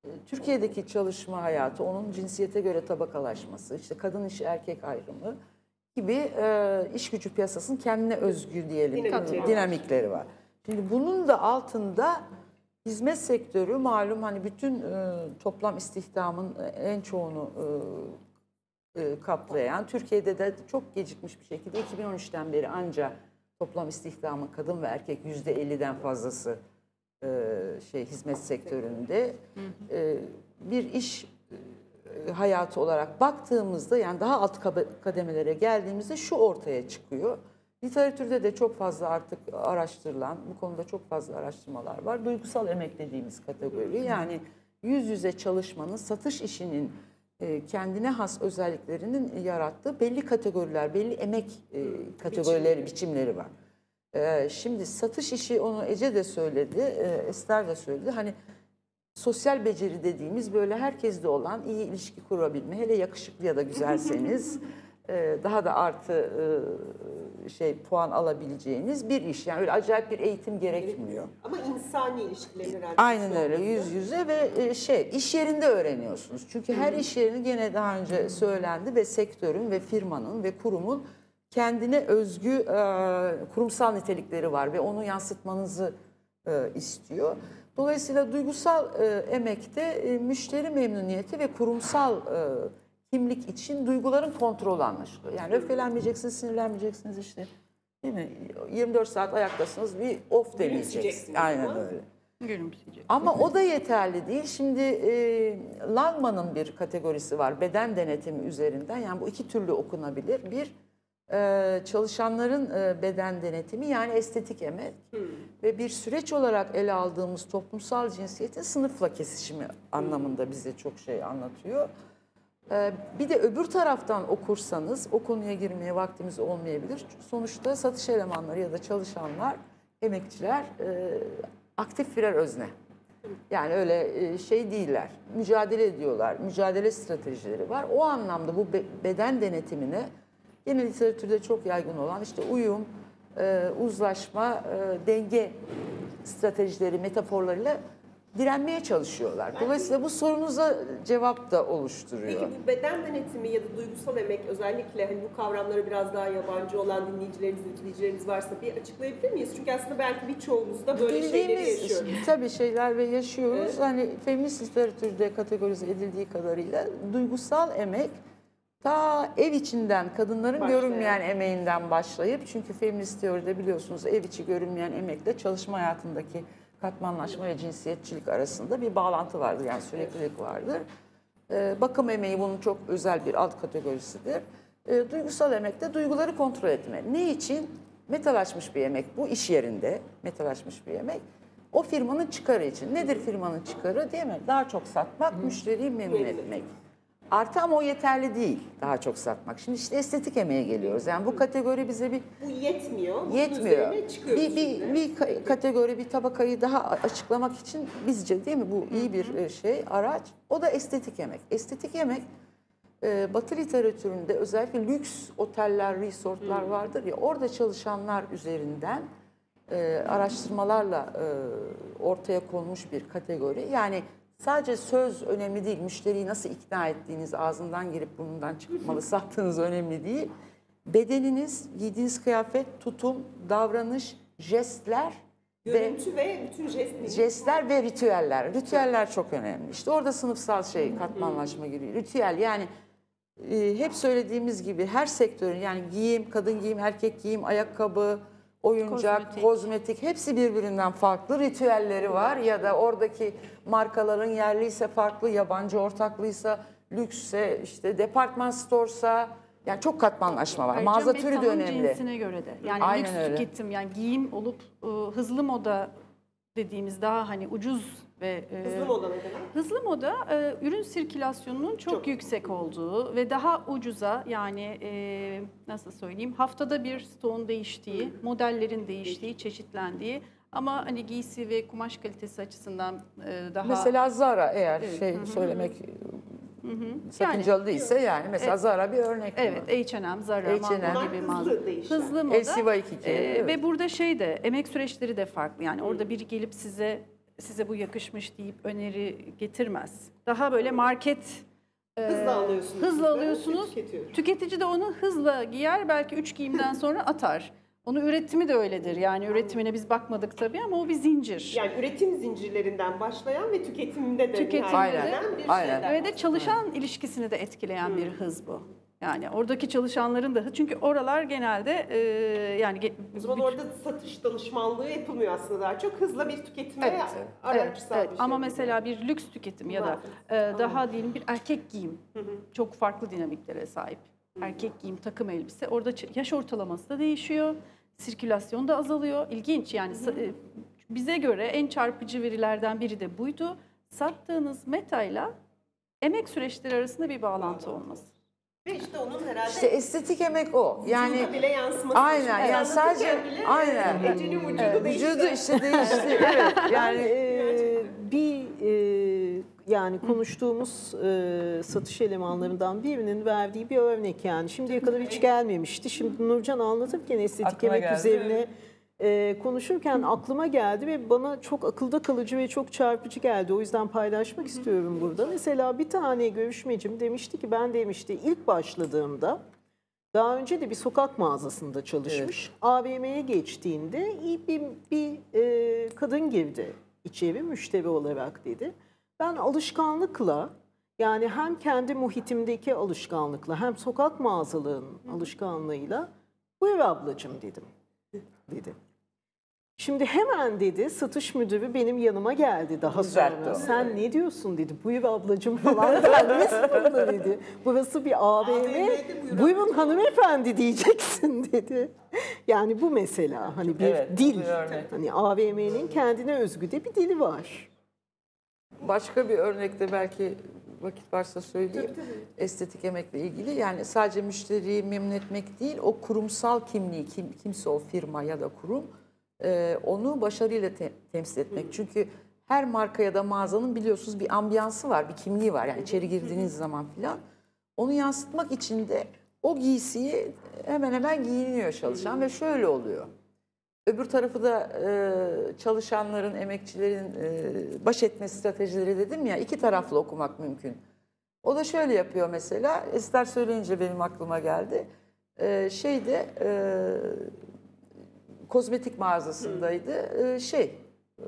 Speaker 3: e, Türkiye'deki çalışma hayatı, onun cinsiyete göre tabakalaşması, işte kadın iş erkek ayrımı gibi iş gücü piyasasının kendine özgü diyelim
Speaker 1: Dinamikleri var.
Speaker 3: dinamikleri var. Şimdi bunun da altında hizmet sektörü malum hani bütün toplam istihdamın en çoğunu e, kaplayan Türkiye'de de çok gecikmiş bir şekilde 2013'ten beri anca toplam istihdamın kadın ve erkek yüzde 50'den fazlası e, şey hizmet sektöründe e, bir iş hayatı olarak baktığımızda yani daha alt kademelere geldiğimizde şu ortaya çıkıyor. Literatürde de çok fazla artık araştırılan, bu konuda çok fazla araştırmalar var. Duygusal emek dediğimiz kategori yani yüz yüze çalışmanın, satış işinin kendine has özelliklerinin yarattığı belli kategoriler, belli emek e, kategorileri, biçimleri var. E, şimdi satış işi onu Ece de söyledi, e, Ester de söyledi. Hani sosyal beceri dediğimiz böyle herkeste olan iyi ilişki kurabilme, hele yakışıklı ya da güzelseniz e, *laughs* daha da artı e, şey puan alabileceğiniz bir iş. Yani öyle acayip bir eğitim gerekmiyor.
Speaker 1: Ama insani ilişkiler herhalde.
Speaker 3: Aynen öyle yüz yüze ve e, şey iş yerinde öğreniyorsunuz. Çünkü her iş yerini gene daha önce söylendi ve sektörün ve firmanın ve kurumun kendine özgü e, kurumsal nitelikleri var ve onu yansıtmanızı e, istiyor. Dolayısıyla duygusal e, emekte e, müşteri memnuniyeti ve kurumsal e, kimlik için duyguların kontrolü anlaşılıyor. Yani öfkelenmeyeceksiniz, sinirlenmeyeceksiniz işte. Değil mi? 24 saat ayaktasınız bir off demeyeceksiniz. Aynen öyle.
Speaker 2: Gülümseyecek.
Speaker 3: Ama o da yeterli değil. Şimdi e, Langman'ın bir kategorisi var beden denetimi üzerinden. Yani bu iki türlü okunabilir. Bir e, çalışanların e, beden denetimi yani estetik emek ve bir süreç olarak ele aldığımız toplumsal cinsiyetin sınıfla kesişimi anlamında bize çok şey anlatıyor. E, bir de öbür taraftan okursanız o konuya girmeye vaktimiz olmayabilir. Sonuçta satış elemanları ya da çalışanlar, emekçiler e, aktif birer özne. Yani öyle e, şey değiller. Mücadele ediyorlar. Mücadele stratejileri var. O anlamda bu be- beden denetimine yine literatürde çok yaygın olan işte uyum, e, uzlaşma, denge stratejileri, metaforlarıyla direnmeye çalışıyorlar. Dolayısıyla bu sorunuza cevap da oluşturuyor.
Speaker 1: Peki bu beden denetimi ya da duygusal emek özellikle hani bu kavramlara biraz daha yabancı olan dinleyicilerimiz, izleyicilerimiz varsa bir açıklayabilir miyiz? Çünkü aslında belki birçoğumuz da böyle şeyleri
Speaker 3: Bildiğimiz
Speaker 1: yaşıyoruz. *laughs*
Speaker 3: tabii şeyler ve yaşıyoruz. Hani feminist literatürde kategorize edildiği kadarıyla duygusal emek ta ev içinden kadınların
Speaker 1: Başlayan.
Speaker 3: görünmeyen emeğinden başlayıp çünkü feminist teoride biliyorsunuz ev içi görünmeyen emekle çalışma hayatındaki katmanlaşma ve cinsiyetçilik arasında bir bağlantı vardır. Yani süreklilik vardır. Ee, bakım emeği bunun çok özel bir alt kategorisidir. Ee, duygusal emek de duyguları kontrol etme. Ne için? Metalaşmış bir emek bu iş yerinde metalaşmış bir emek. O firmanın çıkarı için. Nedir firmanın çıkarı değil mi? Daha çok satmak, müşteriyi Memnun etmek. Artı ama o yeterli değil daha çok satmak. Şimdi işte estetik emeğe geliyoruz. Yani bu kategori bize bir
Speaker 1: Bu yetmiyor. Bunun
Speaker 3: yetmiyor. Bir, bir, bir ka- kategori, bir tabakayı daha açıklamak için bizce değil mi bu iyi bir e, şey, araç. O da estetik emek. Estetik emek e, Batı literatüründe özellikle lüks oteller, resortlar vardır ya orada çalışanlar üzerinden e, araştırmalarla ortaya konmuş bir kategori. Yani sadece söz önemli değil, müşteriyi nasıl ikna ettiğiniz, ağzından girip burnundan çıkmalı *laughs* sattığınız önemli değil. Bedeniniz, giydiğiniz kıyafet, tutum, davranış, jestler ve
Speaker 1: Görüntü ve bütün jest
Speaker 3: jestler ve ritüeller. Ritüeller çok önemli. İşte orada sınıfsal şey, katmanlaşma giriyor. Ritüel yani e, hep söylediğimiz gibi her sektörün yani giyim, kadın giyim, erkek giyim, ayakkabı, oyuncak, kozmetik.
Speaker 2: Kozmetik.
Speaker 3: hepsi birbirinden farklı ritüelleri var ya da oradaki markaların yerliyse farklı, yabancı ortaklıysa, lüksse, işte departman store'sa yani çok katmanlaşma var.
Speaker 2: Ayrıca
Speaker 3: Mağaza türü de önemli.
Speaker 2: cinsine göre de. Yani
Speaker 3: Aynen
Speaker 2: lüks
Speaker 3: öyle.
Speaker 2: tüketim yani giyim olup e, hızlı moda dediğimiz daha hani ucuz ve e,
Speaker 1: Hızlı moda ne demek?
Speaker 2: Hızlı moda e, ürün sirkülasyonunun çok,
Speaker 1: Çok.
Speaker 2: yüksek olduğu ve daha ucuza yani e, nasıl söyleyeyim haftada bir stoğun değiştiği, modellerin değiştiği, çeşitlendiği ama hani giysi ve kumaş kalitesi açısından e, daha
Speaker 3: Mesela Zara eğer
Speaker 2: Evet,
Speaker 3: şey
Speaker 2: hı hı.
Speaker 3: söylemek sakıncalı değilse yani mesela Zara bir örnek.
Speaker 2: evet H&M, Zara,
Speaker 3: H&M.
Speaker 2: Gibi
Speaker 1: hızlı
Speaker 2: mağaza.
Speaker 1: değişen.
Speaker 2: Hızlı moda.
Speaker 3: LCY2,
Speaker 2: E,
Speaker 3: evet.
Speaker 2: Ve burada şey de emek süreçleri de farklı. Yani orada biri gelip size size bu yakışmış deyip öneri getirmez. Daha böyle market
Speaker 1: Hızla alıyorsunuz.
Speaker 2: Hızla alıyorsunuz. Tüketici de onu hızla giyer. Belki üç giyimden sonra atar. Onu üretimi de öyledir. Yani üretimine biz bakmadık tabii ama o bir zincir.
Speaker 1: Yani üretim zincirlerinden başlayan ve tüketimde de
Speaker 2: Tüketimde
Speaker 3: de-
Speaker 1: bir
Speaker 3: Aynen.
Speaker 1: şeyler.
Speaker 2: Ve de çalışan ilişkisini de etkileyen bir hız bu. Yani oradaki çalışanların da çünkü oralar genelde e, yani
Speaker 1: O zaman orada satış danışmanlığı yapılmıyor aslında daha çok. Hızla bir tüketime
Speaker 2: Evet,
Speaker 1: araçsal
Speaker 2: evet,
Speaker 1: bir şey.
Speaker 2: Ama mesela bir lüks tüketim ya da e, daha diyelim bir erkek giyim çok farklı dinamiklere sahip. Erkek giyim, takım elbise orada yaş ortalaması da değişiyor. Sirkülasyon da azalıyor. İlginç yani e, bize göre en çarpıcı verilerden biri de buydu. sattığınız metayla emek süreçleri arasında bir bağlantı olması.
Speaker 1: İşte onun herhalde
Speaker 3: İşte estetik emek o. Yani
Speaker 1: bile yansıması.
Speaker 3: aynen yani
Speaker 1: anlatırken
Speaker 3: sadece
Speaker 1: bile,
Speaker 3: aynen.
Speaker 1: e, Ece'nin vücudu değişti.
Speaker 3: vücudu işte değişti. *laughs* evet. Yani
Speaker 4: Ee, bir e, yani konuştuğumuz e, satış elemanlarından birinin verdiği bir örnek yani şimdiye kadar hiç gelmemişti. Şimdi Nurcan anlatırken estetik
Speaker 3: Aklıma
Speaker 4: emek
Speaker 3: geldi.
Speaker 4: üzerine e, konuşurken aklıma geldi ve bana çok akılda kalıcı ve çok çarpıcı geldi. O yüzden paylaşmak istiyorum burada. Mesela bir tane görüşmecim demişti ki ben demişti ilk başladığımda daha önce de bir sokak mağazasında çalışmış. AVM'ye geçtiğinde iyi bir, bir e, kadın girdi içeri müşteri olarak dedi. Ben alışkanlıkla yani hem kendi muhitimdeki alışkanlıkla hem sokak mağazalığının alışkanlığıyla buyur ablacığım dedim dedi. Şimdi hemen dedi satış müdürü benim yanıma geldi daha
Speaker 3: Düzeltti
Speaker 4: sonra.
Speaker 3: onu.
Speaker 4: Sen ne diyorsun dedi. Buyur ablacığım falan *laughs* denmez bana dedi. Burası bir AVM.
Speaker 1: AVM'de buyur
Speaker 4: Buyurun hanımefendi diyeceksin *laughs* dedi. Yani bu mesela hani bir
Speaker 3: Evet,
Speaker 4: dil. Hani AVM'nin kendine özgü de bir dili var.
Speaker 3: başka bir örnekte belki vakit varsa söyleyeyim. Estetik emekle ilgili yani sadece müşteriyi memnun etmek değil o kurumsal kimliği kim, kimse o firma ya da kurum e, onu başarıyla te- temsil etmek. Çünkü her marka ya da mağazanın biliyorsunuz bir ambiyansı var, bir kimliği var. Yani içeri girdiğiniz zaman filan. Onu yansıtmak için de o giysiyi hemen hemen giyiniyor çalışan ve şöyle oluyor. Öbür tarafı da e, çalışanların, emekçilerin e, baş etme stratejileri dedim ya iki taraflı okumak mümkün. O da şöyle yapıyor mesela. Ester söyleyince benim aklıma geldi. E, şeyde e, kozmetik mağazasındaydı. E, şey e,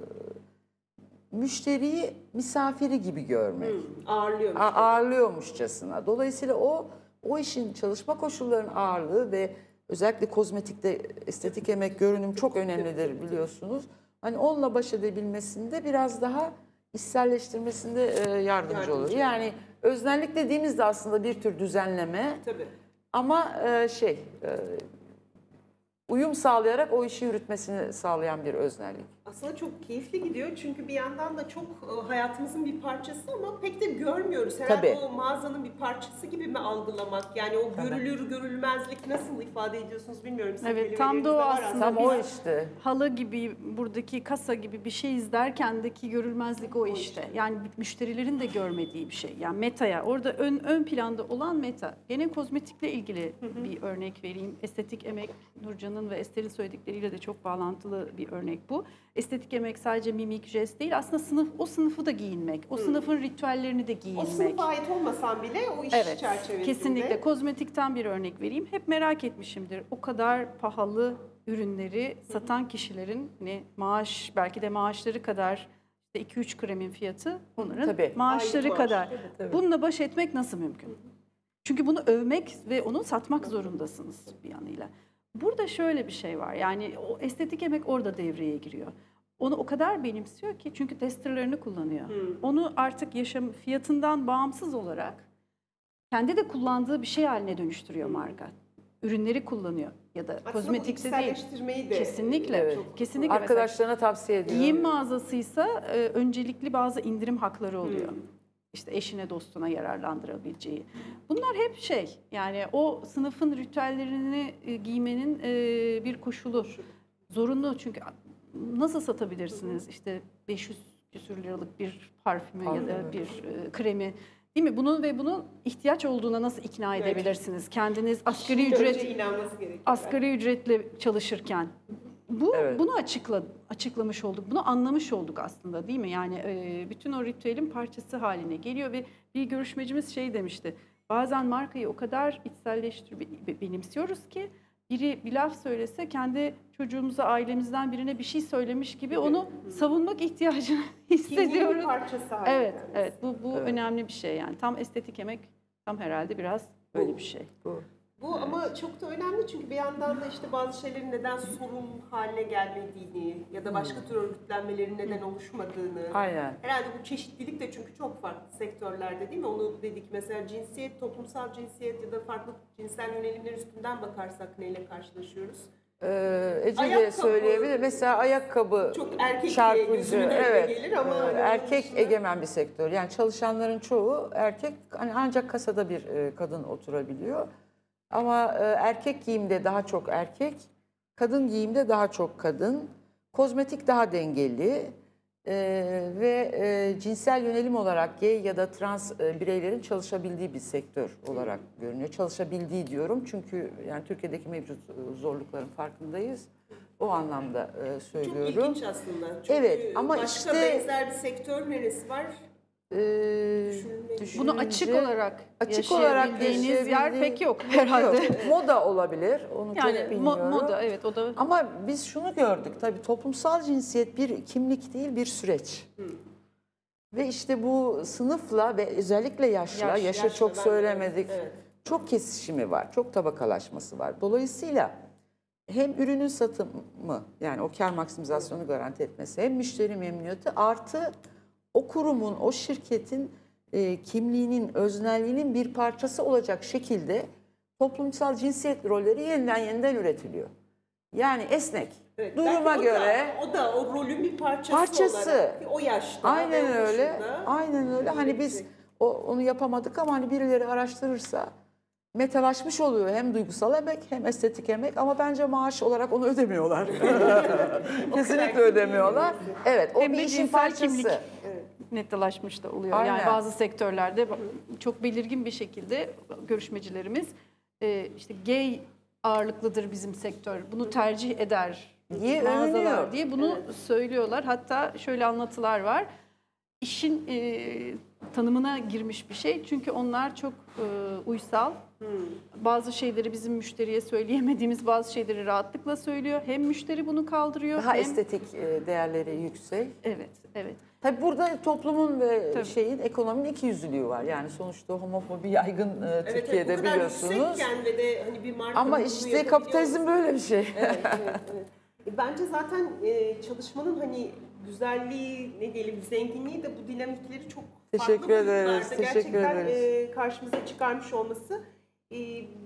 Speaker 3: müşteriyi misafiri gibi görmek
Speaker 1: Ağırlıyormuş.
Speaker 3: a- ağırlıyormuşçasına. Dolayısıyla o o işin çalışma koşullarının ağırlığı ve özellikle kozmetikte estetik emek görünüm çok önemlidir biliyorsunuz. Hani onunla baş edebilmesinde biraz daha içselleştirmesinde e, yardımcı,
Speaker 1: Yardımcı
Speaker 3: olur. Yani öznellik dediğimizde aslında bir tür düzenleme
Speaker 1: Tabii.
Speaker 3: ama e, şey uyum sağlayarak o işi yürütmesini sağlayan bir öznellik.
Speaker 1: Aslında çok keyifli gidiyor çünkü bir yandan da çok e, hayatımızın bir parçası ama pek de görmüyoruz. Herhalde
Speaker 3: Tabii.
Speaker 1: o mağazanın bir parçası gibi mi algılamak? Yani o görülür görülmezlik nasıl ifade ediyorsunuz bilmiyorum. Sizin
Speaker 2: Evet, tam da o aslında.
Speaker 3: Tam o işte.
Speaker 2: halı gibi buradaki kasa gibi bir şey izlerkendeki görülmezlik o işte. Yani müşterilerin de görmediği bir şey. Yani metaya orada ön ön planda olan meta. Gene kozmetikle ilgili bir örnek vereyim. Estetik emek Nurcan'ın ve Ester'in söyledikleriyle de çok bağlantılı bir örnek bu. Estetik emek sadece mimik, jest değil. Aslında sınıf o sınıfı da giyinmek. O sınıfın ritüellerini de
Speaker 1: O
Speaker 2: giyinmek.
Speaker 1: sınıfa ait olmasan bile o iş
Speaker 2: Evet,
Speaker 1: çerçevesinde.
Speaker 2: kesinlikle. Kozmetikten bir örnek vereyim. Hep merak etmişimdir. O kadar pahalı ürünleri satan kişilerin hani maaş belki de maaşları kadar işte 2-3 kremin fiyatı onların
Speaker 3: Tabii.
Speaker 2: maaşları
Speaker 1: maaş.
Speaker 2: kadar.
Speaker 1: Tabii,
Speaker 3: tabii.
Speaker 2: Bununla baş etmek nasıl mümkün? Çünkü bunu övmek ve onu satmak zorundasınız bir yanıyla. Burada şöyle bir şey var. Yani o estetik emek orada devreye giriyor. Onu o kadar benimsiyor ki çünkü testerlarını kullanıyor. Onu artık yaşam fiyatından bağımsız olarak kendi de kullandığı bir şey haline dönüştürüyor marka. Ürünleri kullanıyor ya da
Speaker 1: Aslında bu
Speaker 2: kozmetikte değil.
Speaker 1: de
Speaker 2: Kesinlikle.
Speaker 3: Evet.
Speaker 2: Kesinlikle. Mesela
Speaker 3: Arkadaşlarına tavsiye ediyorum.
Speaker 2: Giyim mağazasıysa e, öncelikli bazı indirim hakları oluyor.
Speaker 1: Hmm.
Speaker 2: İşte eşine dostuna yararlandırabileceği. Bunlar hep şey yani o sınıfın ritüellerini e, giymenin e, bir koşulu. Zorunlu çünkü nasıl satabilirsiniz işte 500 küsür liralık bir parfümü ya da bir e, kremi değil mi? Bunun ve bunun ihtiyaç olduğuna nasıl ikna
Speaker 1: Evet.
Speaker 2: edebilirsiniz? Kendiniz asgari
Speaker 1: Şimdi
Speaker 2: ücret asgari ücretle çalışırken. Bu
Speaker 3: Evet.
Speaker 2: bunu açıkla açıklamış olduk. Bunu anlamış olduk aslında değil mi? Yani e, bütün o ritüelin parçası haline geliyor ve bir görüşmecimiz şey demişti. Bazen markayı o kadar içselleştir be- benimsiyoruz ki biri bir laf söylese kendi çocuğumuza, ailemizden birine bir şey söylemiş gibi onu savunmak ihtiyacını
Speaker 1: Kimliğin *laughs* bir
Speaker 2: hissediyoruz.
Speaker 1: parçası haline
Speaker 2: Evet, evet. Bu bu
Speaker 3: Evet.
Speaker 2: önemli bir şey yani. Tam estetik emek tam herhalde biraz böyle bir şey.
Speaker 3: Bu.
Speaker 1: Bu ama çok da önemli çünkü bir yandan da işte bazı şeylerin neden sorun haline gelmediğini ya da başka tür örgütlenmelerin neden oluşmadığını.
Speaker 3: Aynen.
Speaker 1: Herhalde bu çeşitlilik de çünkü çok farklı sektörlerde değil mi? Onu dedik mesela cinsiyet, toplumsal cinsiyet ya da farklı cinsel yönelimler üstünden bakarsak neyle karşılaşıyoruz?
Speaker 3: Ee, Ece söyleyebilir. Mesela ayakkabı
Speaker 1: Çok erkek önüne
Speaker 3: Evet.
Speaker 1: gelir ama
Speaker 3: Ee, erkek
Speaker 1: dışında-
Speaker 3: egemen bir sektör. Yani çalışanların çoğu erkek. Hani ancak kasada bir e, kadın oturabiliyor. Ama e, erkek giyimde daha çok erkek, kadın giyimde daha çok kadın. Kozmetik daha dengeli. Ee, ve e, cinsel yönelim olarak gay ya da trans e, bireylerin çalışabildiği bir sektör olarak görünüyor. Çalışabildiği diyorum çünkü yani Türkiye'deki mevcut e, zorlukların farkındayız. O anlamda e,
Speaker 1: Çok
Speaker 3: söylüyorum.
Speaker 1: ilginç aslında. Çünkü
Speaker 3: Evet, ama
Speaker 1: başka
Speaker 3: işte-
Speaker 1: benzer bir sektör neresi var?
Speaker 3: Ee,
Speaker 2: Bunu açık olarak
Speaker 3: açık olarak
Speaker 2: yaşayabildiğiniz yer pek yok herhalde.
Speaker 3: Yok, *laughs* moda olabilir. Onu
Speaker 2: Yani mo-
Speaker 3: bilmiyorum.
Speaker 2: moda evet o da
Speaker 3: Ama biz şunu gördük tabii toplumsal cinsiyet bir kimlik değil bir süreç. Ve işte bu sınıfla ve özellikle yaşla,
Speaker 2: Yaş,
Speaker 3: yaşı
Speaker 1: yaşla
Speaker 3: çok söylemedik.
Speaker 1: evet.
Speaker 3: Çok kesişimi var, çok tabakalaşması var. Dolayısıyla hem ürünün satımı yani o kar maksimizasyonu garanti etmesi hem müşteri memnuniyeti artı o kurumun, o şirketin e, kimliğinin, öznelliğinin bir parçası olacak şekilde toplumsal cinsiyet rolleri yeniden yeniden üretiliyor. Yani esnek.
Speaker 1: Evet,
Speaker 3: Duruma
Speaker 1: o
Speaker 3: göre
Speaker 1: da, o da o rolün bir parçası,
Speaker 3: Parçası.
Speaker 1: olarak o yaşta
Speaker 3: aynen öyle.
Speaker 1: yaşında
Speaker 3: Aynen öyle. Hani biz o, onu yapamadık ama hani birileri araştırırsa metalaşmış oluyor hem duygusal emek hem estetik emek ama bence maaş olarak onu ödemiyorlar. *laughs* *laughs* Kesinlikle ödemiyorlar. Evet, o
Speaker 2: Hem
Speaker 3: bir işin parçası.
Speaker 2: kimlik. Netleşmiş de oluyor. Yani
Speaker 3: Aynen.
Speaker 2: bazı sektörlerde çok belirgin bir şekilde görüşmecilerimiz e, işte gay ağırlıklıdır bizim sektör. Bunu tercih eder
Speaker 3: Diye
Speaker 2: mağazalar
Speaker 3: övünüyor.
Speaker 2: diye bunu söylüyorlar. Hatta şöyle anlatılar var. İşin e, tanımına girmiş bir şey. Çünkü onlar çok e, uysal. Bazı şeyleri bizim müşteriye söyleyemediğimiz bazı şeyleri rahatlıkla söylüyor. Hem müşteri bunu kaldırıyor.
Speaker 3: Daha
Speaker 2: hem...
Speaker 3: estetik değerleri yüksek.
Speaker 2: Evet, evet.
Speaker 3: Tabii burada toplumun ve
Speaker 2: Tabii.
Speaker 3: şeyin ekonominin iki yüzlülüğü var. Yani sonuçta homofobi yaygın e,
Speaker 1: Evet, evet,
Speaker 3: Türkiye'de
Speaker 1: kadar
Speaker 3: biliyorsunuz.
Speaker 1: ve de hani bir marka
Speaker 3: Ama işte kapitalizm böyle bir şey.
Speaker 1: Evet, evet, evet. E, Bence zaten e, çalışmanın hani güzelliği, ne diyelim zenginliği de bu dinamikleri çok
Speaker 3: Teşekkür
Speaker 1: farklı
Speaker 3: ederiz, teşekkür
Speaker 1: gerçekten
Speaker 3: ederiz.
Speaker 1: e, karşımıza çıkarmış olması. E,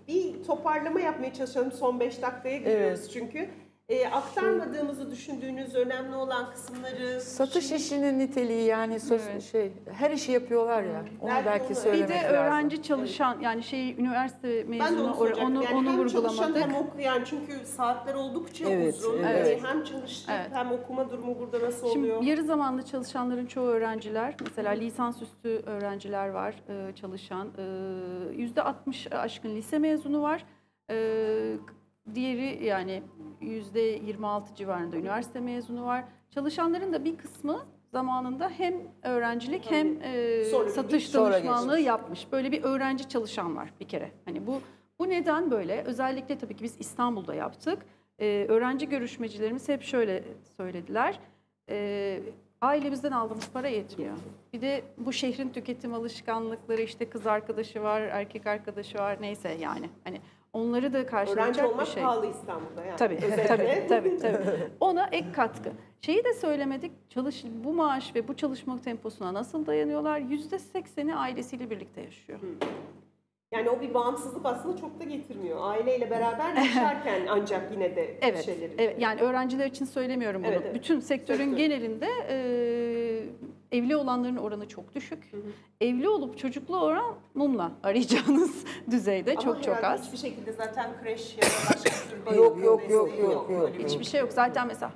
Speaker 1: bir toparlama yapmaya çalışalım. Son 5 dakikaya giriyoruz çünkü. E, aktarmadığımızı düşündüğünüz önemli olan kısımları...
Speaker 3: Satış işinin niteliği yani söz,
Speaker 2: Evet.
Speaker 3: şey her işi yapıyorlar ya. Onu
Speaker 1: Belki
Speaker 3: belki
Speaker 1: onu- Bir de
Speaker 3: söylemek
Speaker 2: Bir de
Speaker 3: lazım.
Speaker 2: öğrenci çalışan yani şey üniversite mezunu
Speaker 1: onu
Speaker 2: onu
Speaker 1: soracaktım.
Speaker 2: onu,
Speaker 1: yani
Speaker 2: onu
Speaker 1: hem çalışan
Speaker 2: vurgulamadık.
Speaker 1: hem okuyan çünkü saatler oldukça
Speaker 4: Evet,
Speaker 1: uzun.
Speaker 4: evet.
Speaker 1: E, hem çalıştık
Speaker 2: Evet.
Speaker 1: hem okuma durumu burada nasıl
Speaker 2: Şimdi
Speaker 1: oluyor?
Speaker 2: yarı zamanlı çalışanların çoğu öğrenciler, mesela lisansüstü öğrenciler var e, çalışan. E, Yüzde 60 aşkın lise mezunu var. Diğeri yani yüzde 26 civarında üniversite mezunu var. Çalışanların da bir kısmı zamanında hem öğrencilik hem e,
Speaker 1: Sonra
Speaker 2: satış
Speaker 3: Sonra
Speaker 2: danışmanlığı
Speaker 3: geçmiş.
Speaker 2: yapmış. Böyle bir öğrenci çalışan var bir kere. Hani bu bu neden böyle? Özellikle tabii ki biz İstanbul'da yaptık. Ee, öğrenci görüşmecilerimiz hep şöyle söylediler. Ee, ailemizden aldığımız para yetmiyor. Bir de bu şehrin tüketim alışkanlıkları işte kız arkadaşı var, erkek arkadaşı var neyse yani. Hani onları da
Speaker 1: Öğrenci
Speaker 2: karşılayacak bir
Speaker 1: olmak
Speaker 2: şey.
Speaker 1: pahalı İstanbul'da yani.
Speaker 2: Tabii, tabii, tabii, *laughs* tabii. Ona ek katkı. Şeyi de söylemedik, çalış, bu maaş ve bu çalışma temposuna nasıl dayanıyorlar? Yüzde sekseni ailesiyle birlikte yaşıyor.
Speaker 1: Yani o bir bağımsızlık aslında çok da getirmiyor. Aileyle beraber yaşarken *laughs* ancak yine de bir
Speaker 2: Evet,
Speaker 1: şeyleri.
Speaker 2: evet. Yani öğrenciler için söylemiyorum bunu.
Speaker 1: Evet, evet.
Speaker 2: Bütün sektörün
Speaker 1: Sektör.
Speaker 2: genelinde e, evli olanların oranı çok düşük. Evli olup çocuklu oran mumla arayacağınız *laughs* düzeyde
Speaker 1: Ama
Speaker 2: çok çok az.
Speaker 1: Hiçbir şekilde zaten kreş ya da *coughs* başka
Speaker 3: Yok, yok, yok, yok, yok.
Speaker 2: Hiçbir şey yok. Zaten mesela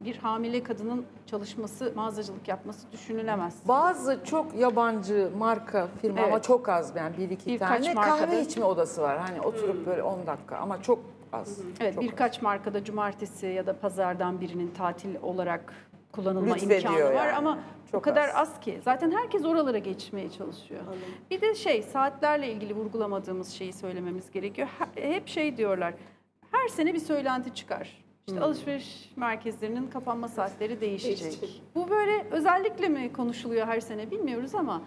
Speaker 2: bir hamile kadının çalışması, mağazacılık yapması düşünülemez.
Speaker 3: Bazı çok yabancı marka firma ama
Speaker 2: Evet.
Speaker 3: çok az yani bir iki
Speaker 2: Birkaç
Speaker 3: tane
Speaker 2: markada.
Speaker 3: kahve içme odası var. Hani oturup böyle 10 dakika ama çok az.
Speaker 2: Evet,
Speaker 3: çok
Speaker 2: birkaç markada cumartesi ya da pazardan birinin tatil olarak kullanılma
Speaker 3: Lütfediyor
Speaker 2: imkanı var
Speaker 3: yani.
Speaker 2: ama
Speaker 3: Çok
Speaker 2: o kadar
Speaker 3: az.
Speaker 2: az. ki. Zaten herkes oralara geçmeye çalışıyor. Bir de şey saatlerle ilgili vurgulamadığımız şeyi söylememiz gerekiyor. He- Hep şey diyorlar. Her sene bir söylenti çıkar. İşte alışveriş merkezlerinin kapanma saatleri değişecek.
Speaker 1: Değişecek.
Speaker 2: Bu böyle özellikle mi konuşuluyor her sene bilmiyoruz ama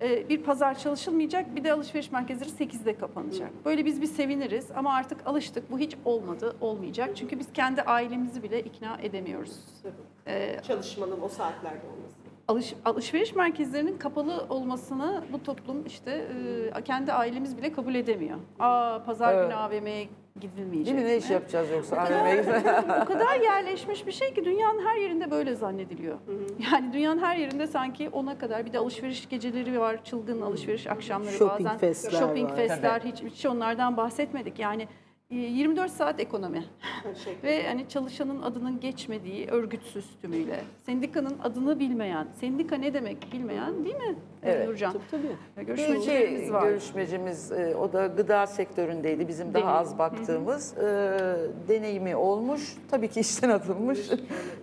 Speaker 2: bir pazar çalışılmayacak bir de alışveriş merkezleri 8'de kapanacak. Böyle biz bir seviniriz ama artık alıştık. Bu hiç olmadı, olmayacak. Çünkü biz kendi ailemizi bile ikna edemiyoruz. E,
Speaker 1: Çalışmanın o saatlerde olması.
Speaker 2: Alış, alışveriş merkezlerinin kapalı olmasını bu toplum işte e, kendi ailemiz bile kabul edemiyor. Aa pazar
Speaker 3: Evet.
Speaker 2: günü AVM'ye gidilmeyecek
Speaker 3: Değil mi? Ne iş yapacağız yoksa AVM'ye?
Speaker 2: o *laughs* kadar yerleşmiş bir şey ki dünyanın her yerinde böyle zannediliyor. Yani dünyanın her yerinde sanki ona kadar bir de alışveriş geceleri var, çılgın alışveriş akşamları
Speaker 4: Shopping
Speaker 2: bazen.
Speaker 4: festler
Speaker 2: shopping
Speaker 4: var.
Speaker 2: festler hiç, hiç onlardan bahsetmedik. Yani 24 saat ekonomi ve hani çalışanın adının geçmediği örgütsüz tümüyle, sendikanın adını bilmeyen, sendika ne demek bilmeyen değil mi
Speaker 3: Evet.
Speaker 2: Nurcan?
Speaker 4: Tabii tabii.
Speaker 2: Görüşmecilerimiz
Speaker 3: İkinci
Speaker 2: var.
Speaker 3: görüşmecimiz e, o da gıda sektöründeydi. Bizim daha
Speaker 2: Deneyim.
Speaker 3: az baktığımız e, deneyimi olmuş. Tabii ki işten atılmış.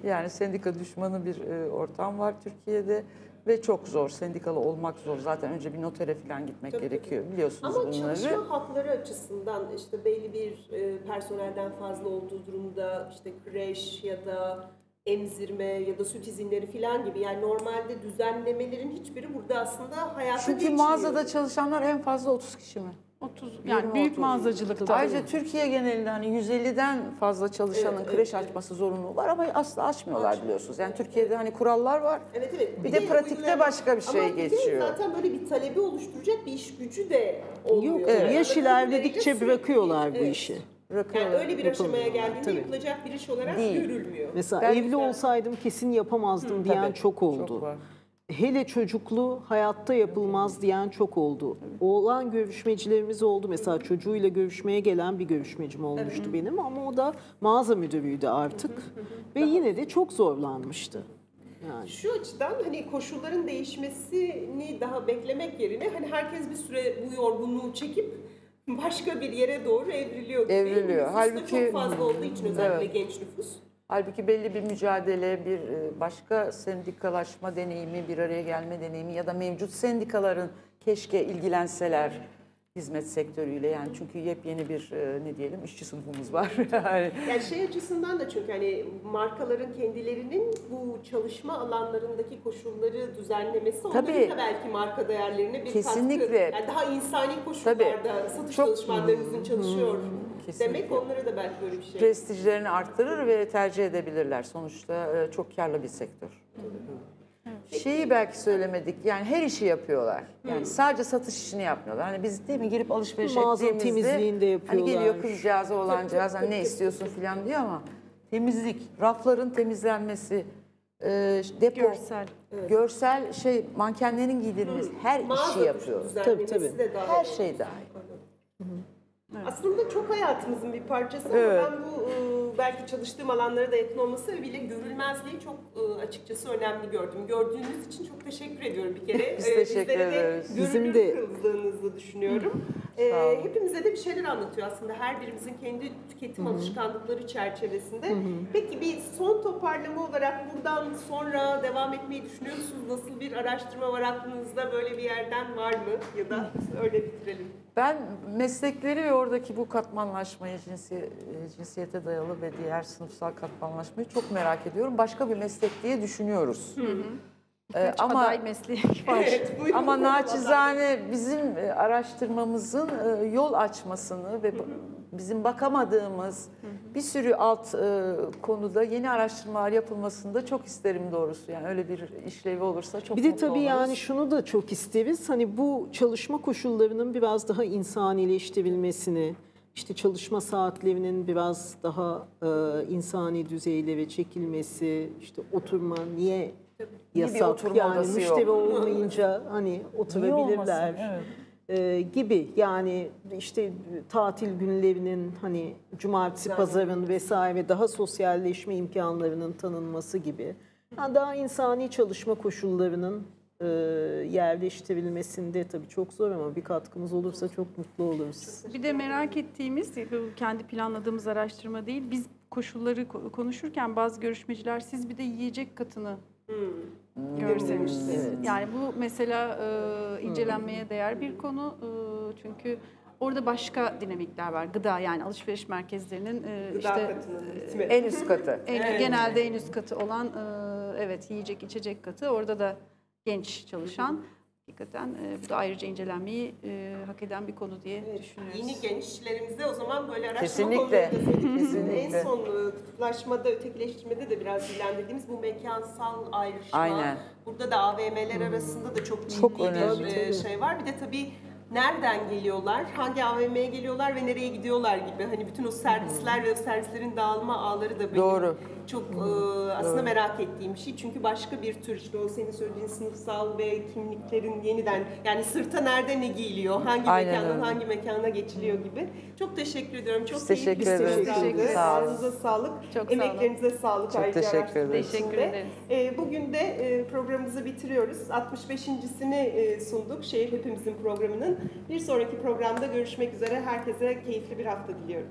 Speaker 3: yani sendika düşmanı bir e, ortam var Türkiye'de ve çok zor. Sendikalı olmak zor. Zaten önce bir notere falan gitmek
Speaker 1: Tabii,
Speaker 3: gerekiyor. Biliyorsunuz
Speaker 1: Ama
Speaker 3: bunları.
Speaker 1: çalışma hakları açısından işte belli bir e, personelden fazla olduğu durumda işte kreş ya da emzirme ya da süt izinleri falan gibi yani normalde düzenlemelerin hiçbiri burada aslında hayata
Speaker 3: Çünkü
Speaker 1: geçmiyor.
Speaker 3: mağazada çalışanlar en fazla 30 kişi mi?
Speaker 2: 30 yani
Speaker 3: 20,
Speaker 2: büyük
Speaker 3: 30.
Speaker 2: mağazacılıkta.
Speaker 3: Ayrıca Türkiye genelinde hani 150'den fazla çalışanın
Speaker 1: Evet,
Speaker 3: kreş
Speaker 1: evet,
Speaker 3: açması zorunluluğu var ama asla açmıyorlar biliyorsunuz. Yani Türkiye'de hani kurallar var.
Speaker 1: Evet evet.
Speaker 3: Bir de pratikte
Speaker 1: uygulayan-
Speaker 3: başka bir şey
Speaker 1: Ama bir de
Speaker 3: geçiyor.
Speaker 1: zaten böyle bir talebi oluşturacak bir iş gücü de olmuyor.
Speaker 4: Yok
Speaker 1: Yani
Speaker 4: yaş ilerledikçe bırakıyorlar
Speaker 1: sürekli-
Speaker 4: bu
Speaker 1: evet.
Speaker 4: işi.
Speaker 1: Yani
Speaker 3: Bırakıyorlar.
Speaker 1: öyle bir aşamaya geldiğinde
Speaker 4: tabii.
Speaker 1: yapılacak bir iş olarak
Speaker 3: Değil.
Speaker 1: görülmüyor.
Speaker 4: Mesela
Speaker 3: Ben-
Speaker 4: evli olsaydım kesin yapamazdım diyen
Speaker 3: Tabii,
Speaker 4: çok oldu.
Speaker 3: çok var.
Speaker 4: Hele çocuklu hayatta yapılmaz diyen çok oldu. Oğlan görüşmecilerimiz oldu. Mesela çocuğuyla görüşmeye gelen bir görüşmecim olmuştu benim ama o da mağaza müdürüydü artık. Ve yine de çok zorlanmıştı. Yani.
Speaker 1: Şu açıdan hani koşulların değişmesini daha beklemek yerine hani herkes bir süre bu yorgunluğu çekip başka bir yere doğru evriliyor. gibi.
Speaker 3: Evriliyor.
Speaker 1: Nüfus
Speaker 3: Halbuki-
Speaker 1: çok fazla olduğu için özellikle
Speaker 3: Evet.
Speaker 1: genç nüfus.
Speaker 3: Halbuki belli bir mücadele, bir e, başka sendikalaşma deneyimi, bir araya gelme deneyimi ya da mevcut sendikaların keşke ilgilenseler hizmet sektörüyle yani çünkü yepyeni bir e, ne diyelim işçi sınıfımız var. *laughs* Yani
Speaker 1: Yani şey açısından da çünkü hani markaların kendilerinin bu çalışma alanlarındaki koşulları düzenlemesi onların
Speaker 3: Tabii.
Speaker 1: da belki marka değerlerine bir
Speaker 3: Kesinlikle.
Speaker 1: katkı. Yani daha insani koşullarda satış
Speaker 3: Çok-
Speaker 1: çalışmanlarınızın çalışıyor
Speaker 3: Kesinlikle.
Speaker 1: demek onlara da belki böyle bir şey.
Speaker 3: prestijlerini arttırır ve tercih edebilirler. Sonuçta e, çok karlı bir sektör. Şeyi belki söylemedik. Yani her işi yapıyorlar. Yani sadece satış işini yapmıyorlar. Hani biz değil mi girip alışveriş
Speaker 4: Mağaza
Speaker 3: ettiğimizde
Speaker 4: temizliğini de
Speaker 3: hani geliyor
Speaker 4: yapıyorlar.
Speaker 3: kızcağız, oğlancağız hani ne istiyorsun falan diyor ama temizlik, rafların temizlenmesi, e, depo,
Speaker 2: Görsel.
Speaker 3: görsel şey mankenlerin giydirilmesi her
Speaker 1: Mağaza
Speaker 3: işi yapıyor.
Speaker 1: düzenlemesi
Speaker 4: Tabii, tabii.
Speaker 1: de dahil.
Speaker 3: Her şey dahil.
Speaker 1: Aslında çok hayatımızın bir parçası ama
Speaker 3: Evet.
Speaker 1: ben bu e, belki çalıştığım alanlara da yakın olması bile görülmezliği çok e, açıkçası önemli gördüm. Gördüğünüz için çok teşekkür ediyorum bir kere. *laughs*
Speaker 3: Biz
Speaker 1: E,
Speaker 3: teşekkür
Speaker 1: bizlere de
Speaker 3: ederiz.
Speaker 4: Bizim de-
Speaker 1: kıldığınızı düşünüyorum. E,
Speaker 3: olun.
Speaker 1: hepimize de bir şeyler anlatıyor aslında her birimizin kendi tüketim alışkanlıkları çerçevesinde. Peki bir son toparlama olarak buradan sonra devam etmeyi düşünüyor musunuz? Nasıl bir araştırma var aklınızda? Böyle bir yerden var mı? Ya da öyle bitirelim.
Speaker 3: Ben meslekleri ve oradaki bu katmanlaşmayı, cinsi, e, cinsiyete dayalı ve diğer sınıfsal katmanlaşmayı çok merak ediyorum. Başka bir meslek diye düşünüyoruz. Ee, ama
Speaker 2: aday mesleği *laughs* var.
Speaker 1: Evet, buyurun.
Speaker 3: ama naçizane bizim e, araştırmamızın e, yol açmasını ve bu- bizim bakamadığımız bir sürü alt e, konuda yeni araştırmalar yapılmasını da çok isterim doğrusu. Yani öyle bir işlevi olursa çok
Speaker 4: Bir de
Speaker 3: mutlu
Speaker 4: tabii
Speaker 3: oluruz.
Speaker 4: yani şunu da çok isteriz. Hani bu çalışma koşullarının biraz daha insanileştirilmesini, işte çalışma saatlerinin biraz daha e, insani düzeylere çekilmesi, işte oturma niye
Speaker 3: bir
Speaker 4: yasak
Speaker 3: oturma
Speaker 4: yani
Speaker 3: odası
Speaker 4: müşteri
Speaker 3: yok.
Speaker 4: olmayınca hani oturabilirler
Speaker 3: olmasın? Evet.
Speaker 4: E, gibi. Yani işte tatil günlerinin hani cumartesi pazarın vesaire daha sosyalleşme imkanlarının tanınması gibi. Yani daha insani çalışma koşullarının e, yerleştirilmesinde tabii çok zor ama bir katkımız olursa çok mutlu oluruz.
Speaker 2: Bir de merak ettiğimiz, kendi planladığımız araştırma değil, biz koşulları ko- konuşurken bazı görüşmeciler siz bir de yiyecek katını görsemişsiniz. Yani bu mesela e, incelenmeye değer bir konu E, çünkü orada başka dinamikler var. Gıda yani alışveriş merkezlerinin e,
Speaker 1: Gıda
Speaker 2: işte
Speaker 1: katının ismi.
Speaker 3: En üst katı.
Speaker 2: en, genelde en üst katı olan e, evet yiyecek içecek katı. Orada da genç çalışan. Hakikaten e, bu da ayrıca incelenmeyi e, hak eden bir konu diye düşünüyoruz.
Speaker 1: Yeni gençlerimize o zaman böyle araştırma
Speaker 3: Kesinlikle.
Speaker 1: konuları. *laughs*
Speaker 3: Kesinlikle.
Speaker 1: En son e, kutuplaşmada, ötekileştirmede de biraz dillendirdiğimiz bu mekansal ayrışma.
Speaker 3: Aynen.
Speaker 1: Burada da AVM'ler arasında da çok ciddi
Speaker 3: Çok
Speaker 1: bir
Speaker 3: önemli.
Speaker 1: e, şey var. Bir de tabii nereden geliyorlar, hangi AVM'ye geliyorlar ve nereye gidiyorlar gibi. Hani bütün o servisler ve o servislerin dağılma ağları da benim
Speaker 3: Doğru.
Speaker 1: Çok e, aslında merak ettiğim bir şey. Çünkü başka bir tür işte o senin söylediğin sınıfsal ve kimliklerin yeniden yani sırta nerede ne giyiliyor, hangi
Speaker 3: Aynen
Speaker 1: mekandan
Speaker 3: öyle.
Speaker 1: hangi mekana geçiliyor gibi. Çok teşekkür ediyorum. Çok
Speaker 3: teşekkür
Speaker 1: keyifli bir.
Speaker 3: Sağ olun.
Speaker 1: Ağzınıza sağlık.
Speaker 2: Çok sağ.
Speaker 1: Emeklerinize sağlık.
Speaker 3: Çok teşekkür
Speaker 1: araştırma
Speaker 2: Teşekkür ederiz.
Speaker 1: E, bugün de e, programımızı bitiriyoruz. 65.sini e, sunduk. Şehir Hepimizin programının. Bir sonraki programda görüşmek üzere. Herkese keyifli bir hafta diliyorum.